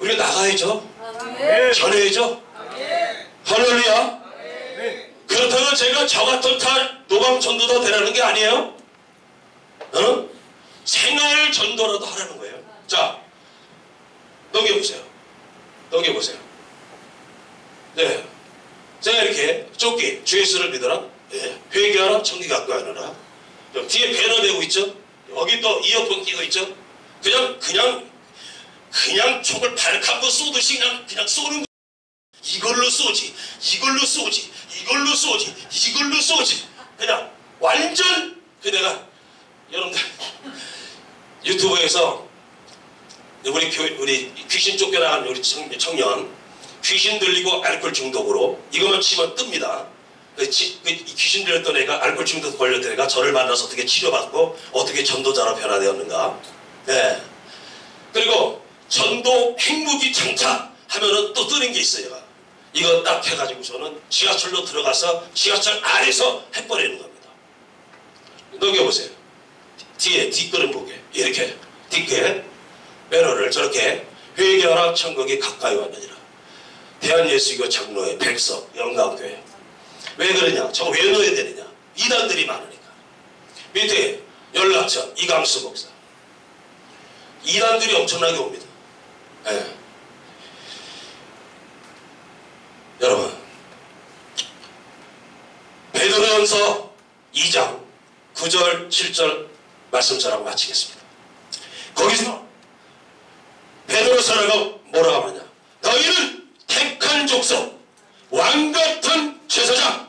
우리가 나가야죠. 아멘. 전해야죠. 할렐루야. 그렇다고 제가 저 같은 탈 노방 전도도 되라는 게 아니에요. 어? 생활 전도라도 하라는 거예요. 자, 넘겨보세요. 넘겨보세요. 네. 제가 이렇게 쫓기, 주 예수를 믿어라. 예. 회개하라, 청기 갖고 하느라. 저 뒤에 배너 대고 있죠? 여기 또 이어폰 끼고 있죠? 그냥, 그냥, 그냥 총을 발칸고 쏘듯이 그냥, 그냥 쏘는 거예요. 이걸로 쏘지, 이걸로 쏘지, 이걸로 쏘지, 이걸로 쏘지. 그냥 완전 그 내가 여러분들 유튜브에서 우리 교 우리 귀신 쫓겨나간 우리 청, 청년 귀신 들리고 알코올 중독으로 이것만 치면 뜹니다. 그, 치, 그 귀신 들렸던 애가 알코올 중독 걸렸던 애가 저를 만나서 어떻게 치료받고 어떻게 전도자로 변화되었는가. 네. 그리고 전도 핵무기 장착 하면은 또 뜨는 게 있어요. 이거 딱 해가지고 저는 지하철로 들어가서 지하철 안에서 해버리는 겁니다. 넘겨보세요. 뒤에 뒷걸음 보게 이렇게 뒷게 배너를 저렇게 회개하라 천국이 가까이 왔느니라. 대한예수교 장로회 백석 영광교회 왜 그러냐? 저거 왜 넣어야 되느냐? 이단들이 많으니까. 밑에 연락처 이강수 목사 이단들이 엄청나게 옵니다. 예. 여러분 베드로전서 2장 9절 7절 말씀 전하고 마치겠습니다. 거기서 베드로서라가 뭐라고 하느냐? 너희는 택한 족속 왕같은 제사장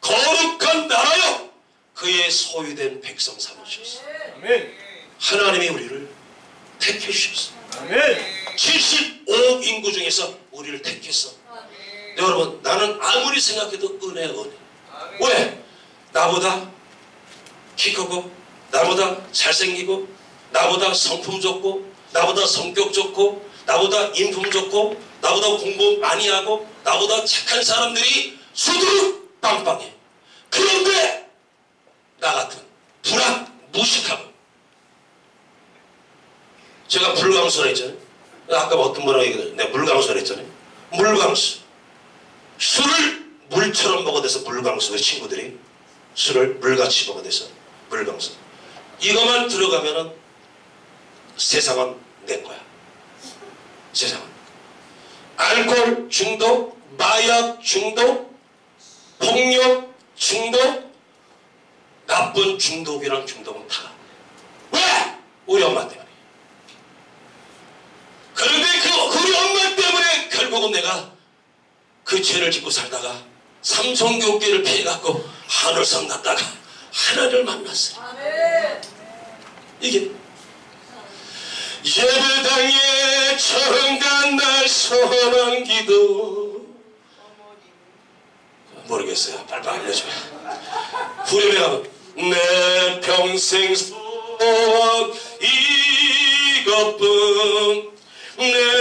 거룩한 나라여 그의 소유된 백성 삼으셨어 아멘. 하나님이 우리를 택해 주셨어. 아멘. 75억 인구 중에서 우리를 택했어. 여러분 나는 아무리 생각해도 은혜 은혜. 왜? 나보다 키 크고 나보다 잘생기고 나보다 성품 좋고 나보다 성격 좋고 나보다 인품 좋고 나보다 공부 많이 하고 나보다 착한 사람들이 수두룩 빵빵해. 그런데 나 같은 불악 무식하고 제가 불광수라 했잖아요. 아까 어떤 분하고 얘기했잖아요. 내가 물광수라 했잖아요. 물광수. 술을 물처럼 먹어대서 물광수. 그 친구들이? 술을 물같이 먹어대서 물광수. 이것만 들어가면은 세상은 내 거야 세상은 알코올 중독 마약 중독 폭력 중독이랑 중독은 다. 왜? 우리 엄마 때문에. 그런데 그 우리 엄마 때문에 결국은 내가 그 죄를 짓고 살다가 삼성교계를 피해갖고 하늘섬 났다가 하나님을 만났어요. 이게 예배당에 처음 간 날 소망 기도 모르겠어요. 빨리 알려줘요. 후렴에 가면 내 평생 소원 이것뿐 내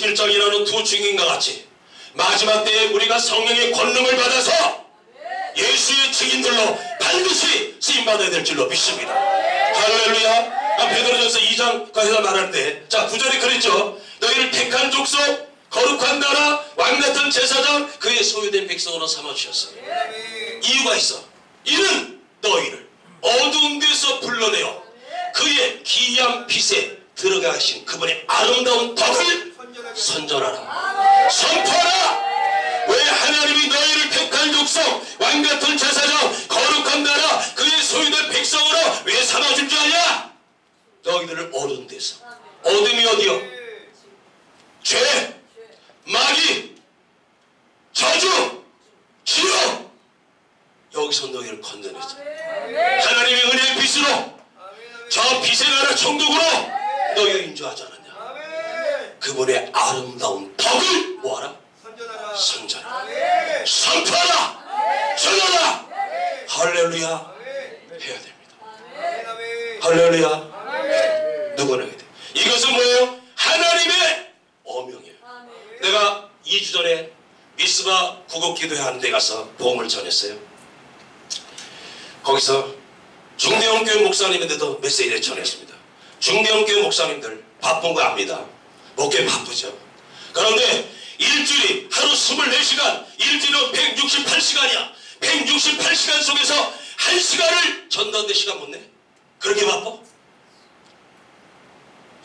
11장이라는 두 증인과 같이 마지막 때에 우리가 성령의 권능을 받아서 예수의 증인들로 반드시 쓰임받아야 될 줄로 믿습니다. 할렐루야. 아, 베드로전서 2장까지다 말하는데 자 9절에 그랬죠. 너희를 택한 족속 거룩한 나라 왕 같은 제사장 그의 소유된 백성으로 삼아주셨어요. 이유가 있어. 이는 너희를 어두운 데서 불러내어 그의 기이한 빛에 들어가신 그분의 아름다운 덕을 선전하라. 선포하라. 왜 하나님이 너희를 택한 족속 왕 같은 제사장 거룩한 나라 그의 소유된 백성으로 왜 삼아준 줄 아냐? 너희들을 어두운 데서 어둠이 어디요? 죄, 마귀, 저주, 지옥 여기서 너희를 건져냈어. 하나님의 은혜의 빛으로 저 빛의 나라 천국으로 너희를 않았냐? 그분의 아름다운 덕을 뭐하라? 선전하라. 선포하라. 전하라. 할렐루야. 해야 됩니다. 할렐루야. 누구나 해야 돼. 이것은 뭐예요? 하나님의 어명이에요. 내가 2주 전에 미스바 구급기도회 하는 데 가서 보험을 전했어요. 거기서 중대형교회 목사님인데도 메시지를 전했습니다. 중대형교회 목사님들 바쁜 거 압니다. 목회 바쁘죠. 그런데 일주일이 하루 24시간, 일주일은 168시간이야. 168시간 속에서 한 시간을 전도하는데 시간 못 내? 그렇게 바빠?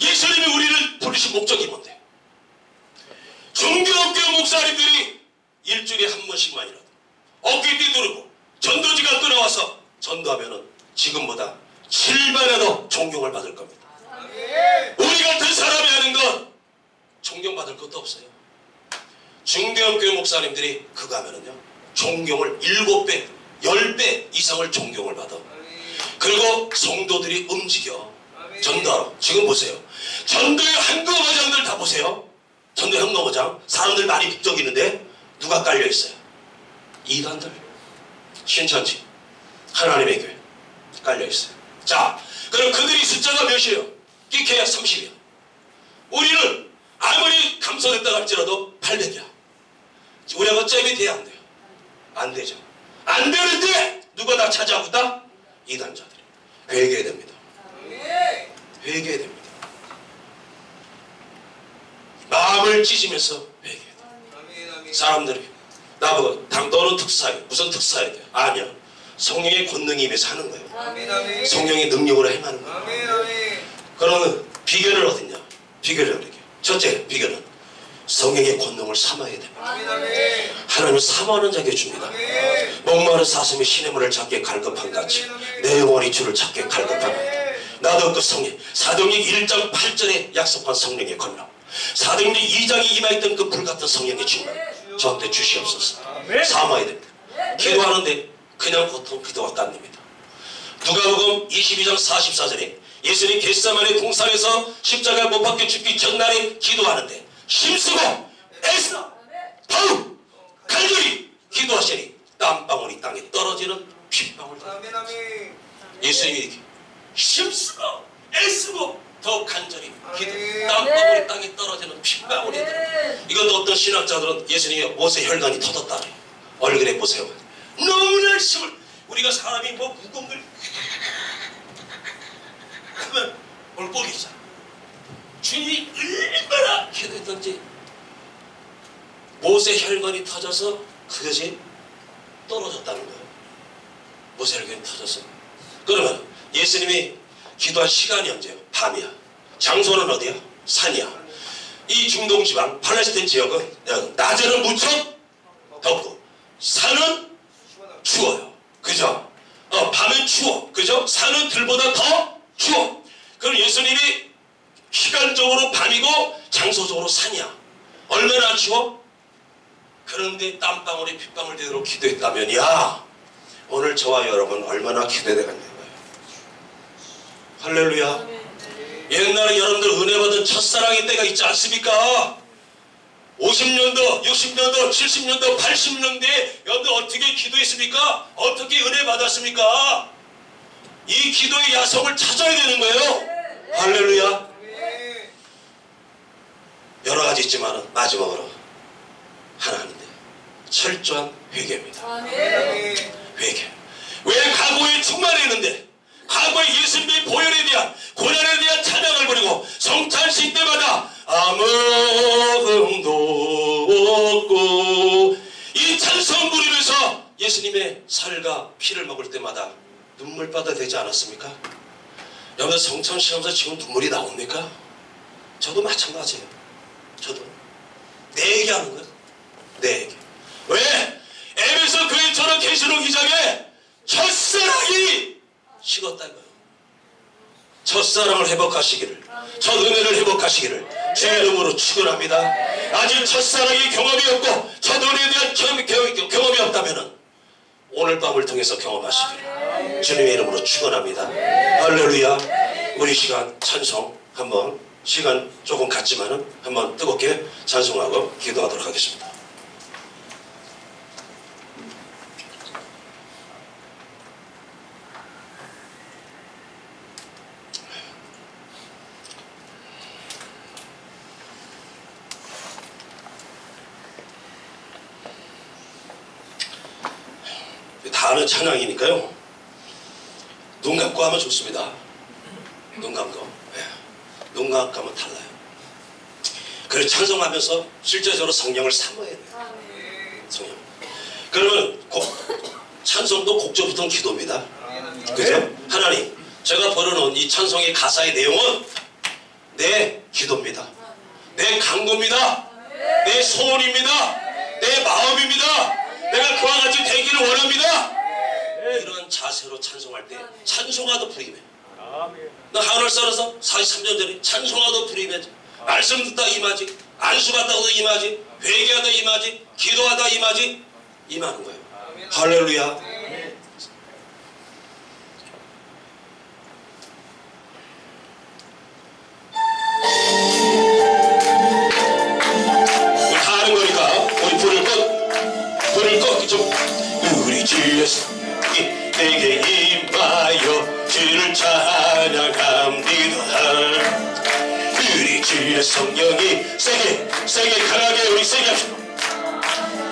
예수님이 우리를 부르신 목적이 뭔데? 중교학교 목사님들이 일주일에 한 번씩만이라도 어깨 뒤두르고 전도지가 끊어와서 전도하면은 지금보다 7배나 더 존경을 받을 겁니다. 우리 같은 사람이 하는 건 존경받을 것도 없어요. 중대형 교회 목사님들이 그거 하면은요 존경을 7배, 10배 이상을 존경을 받아. 그리고 성도들이 움직여 전도하러 지금 보세요. 전도의 한거버장들 다 보세요. 전도 현거버장 사람들 많이 빅적이는데 누가 깔려 있어요? 이단들 신천지 하나님의 교회 깔려 있어요. 자, 그럼 그들이 숫자가 몇이에요? 끼케야 30이야. 우리는 아무리 감소됐다 할지라도 800이야. 우리가 어차피 돼야 안 돼요. 안 되죠. 안 되는데 누가 다 찾아오다? 이단자들이 회개해야 됩니다. 회개해야 됩니다. 마음을 찢으면서 회개해야 돼. 사람들이 나보고 당 너는 특사야. 무슨 특사야 돼? 아니야. 성령의 권능이 임해 사는 거예요. 성령의 능력으로 행하는 거예요. 그러면 비결을 어딨냐? 비결을 이렇게. 첫째 비결은 성령의 권능을 삼아야 됩니다. 하나님은 삼하는 자에게 줍니다. 목마른 사슴이 신의 물을 찾게 갈급한 같이 내 영혼이 주를 찾게 갈급하다. 나도 그 성령 사도행전 1장 8절에 약속한 성령의 권능 사도행전 2장에 임하였던 그 불같은 성령의 주님 저한테 주시옵소서 삼아야 됩니다. 기도하는데 그냥 보통 기도가 딴입니다. 누가복음 22장 44절에 예수님 겟세마네 동산에서 십자가 못 박혀 죽기 전날에 기도하는데 힘쓰고 애쓰나 바울 간절히 기도하시니 땀방울이 땅에 떨어지는 핏방울. 예수님이 이렇게 힘쓰고 애쓰고 더 간절히 기도 땀방울이 땅에 떨어지는 핏방울이 들어 이것도 어떤 신학자들은 예수님의 못의 혈관이 터졌다. 얼굴에 보세요 너무나 심을 우리가 사람이 뭐 무거운 걸 하면 올복이잖아 주님이 얼마나 기도했던지 못의 혈관이 터져서 그것이 떨어졌다는 거예요 못의 혈관이 터져서 그러면 예수님이 기도한 시간이 언제예요? 밤이야 장소는 어디야? 산이야 이 중동지방 팔레스틴 지역은 낮에는 무척 덥고 산은 추워요. 그죠? 어, 밤은 추워. 그죠? 산은 들보다 더 추워. 그럼 예수님이 시간적으로 밤이고 장소적으로 산이야. 얼마나 추워? 그런데 땀방울이 핏방울 되도록 기도했다면야 오늘 저와 여러분 얼마나 기대되겠냐고요. 할렐루야. 옛날에 여러분들 은혜 받은 첫사랑의 때가 있지 않습니까? 50년도, 60년도, 70년도, 80년대에 여러분들 어떻게 기도했습니까? 어떻게 은혜 받았습니까? 이 기도의 야성을 찾아야 되는 거예요. 할렐루야. 여러 가지 있지만 마지막으로 하나 하는데 철저한 회개입니다. 회개. 왜 과거에 충만했는데 과거의 예수님의 보혈에 대한 고난에 대한 찬양을 부리고 성찬식 때마다 아무 흠도 없고 이 찬송 부리면서 예수님의 살과 피를 먹을 때마다 눈물바다 되지 않았습니까? 여러분 하면서 지금 눈물이 나옵니까? 저도 마찬가지예요. 저도 내 얘기하는 거예요. 내 얘기. 왜? 에베소 교회처럼 계시록 기장에 첫사랑이 식었다고요. 첫사랑을 회복하시기를, 첫 은혜를 회복하시기를 주의 이름으로 축원합니다. 아직 첫사랑이 경험이 없고 첫 은혜에 대한 경험이 없다면 오늘 밤을 통해서 경험하시기를 주님의 이름으로 축원합니다. 할렐루야. 우리 시간 찬송 한번 시간 조금 갔지만은 한번 뜨겁게 찬송하고 기도하도록 하겠습니다. 다 아는 찬양이니까요. 눈 감고 하면 좋습니다. 눈 감고. 예. 눈 감고 하면 달라요. 그래서 찬송하면서 실제적으로 성령을 삼아야 돼요. 성령. 그러면 곡, 찬송도 곡조부터 기도입니다. 그죠? 하나님, 제가 벌여놓은 이 찬송의 가사의 내용은 내 기도입니다. 내 강구입니다. 내 소원입니다. 내 마음입니다. 내가 그와 같이 되기를 원합니다. 이런 자세로 찬송할 때 찬송하도 부리면 아멘. 나 하늘 살아서 43년 전에 찬송하도 부리면 말씀 듣다 임하지 안수 받다도 임하지 회개하다 임하지 기도하다 임하지 임하는 거예요. 할렐루야. 찬양합니다. 우리 주의 성령이 세게 세게 강하게 우리 세게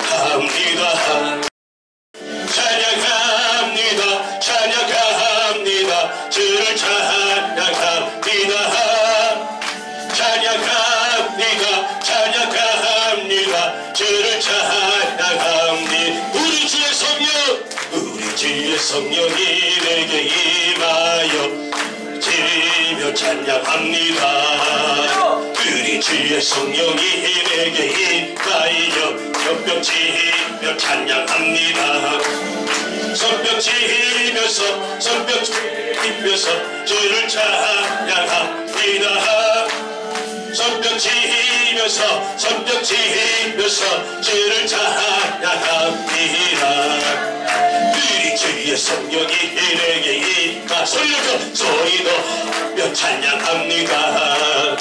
합니다. 찬양합니다. 찬양합니다. 주를 찬양합니다. 찬양합니다. 찬양합니다. 주를 찬양합니다. 우리 주의 성령 우리 주의 성령이 내게 찬양합니다. 우리 주의 성령이 내게 인가이여 벽벽지 며 찬양합니다. 손뼉지 면서 손뼉지 면서 주를 찬양합니다. 손뼉지 면서 손뼉지 면서 주를 찬양합니다. 주의 성령이 이내게 있다 소리쳐 소리도 찬양합니다.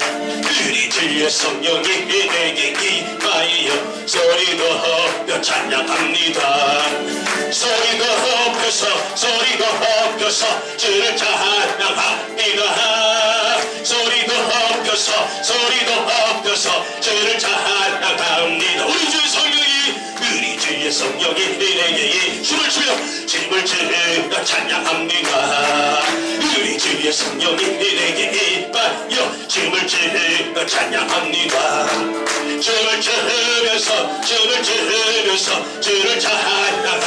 주리 주의 성령이 이내게 있다이여 소리도 찬양합니다. 소리도 높여서 소리도 높여서 주를 찬양합니다. 소리도 높여서 소리도 높여서 주를 찬양합니다. 성령인들에게 춤을 추며 집을 즐겨 찬양합니다. 우리 주의 성령인들에게 이빨여 춤을 즐겨 찬양합니다. 춤을 추면서 춤을 추면서 주를 찬양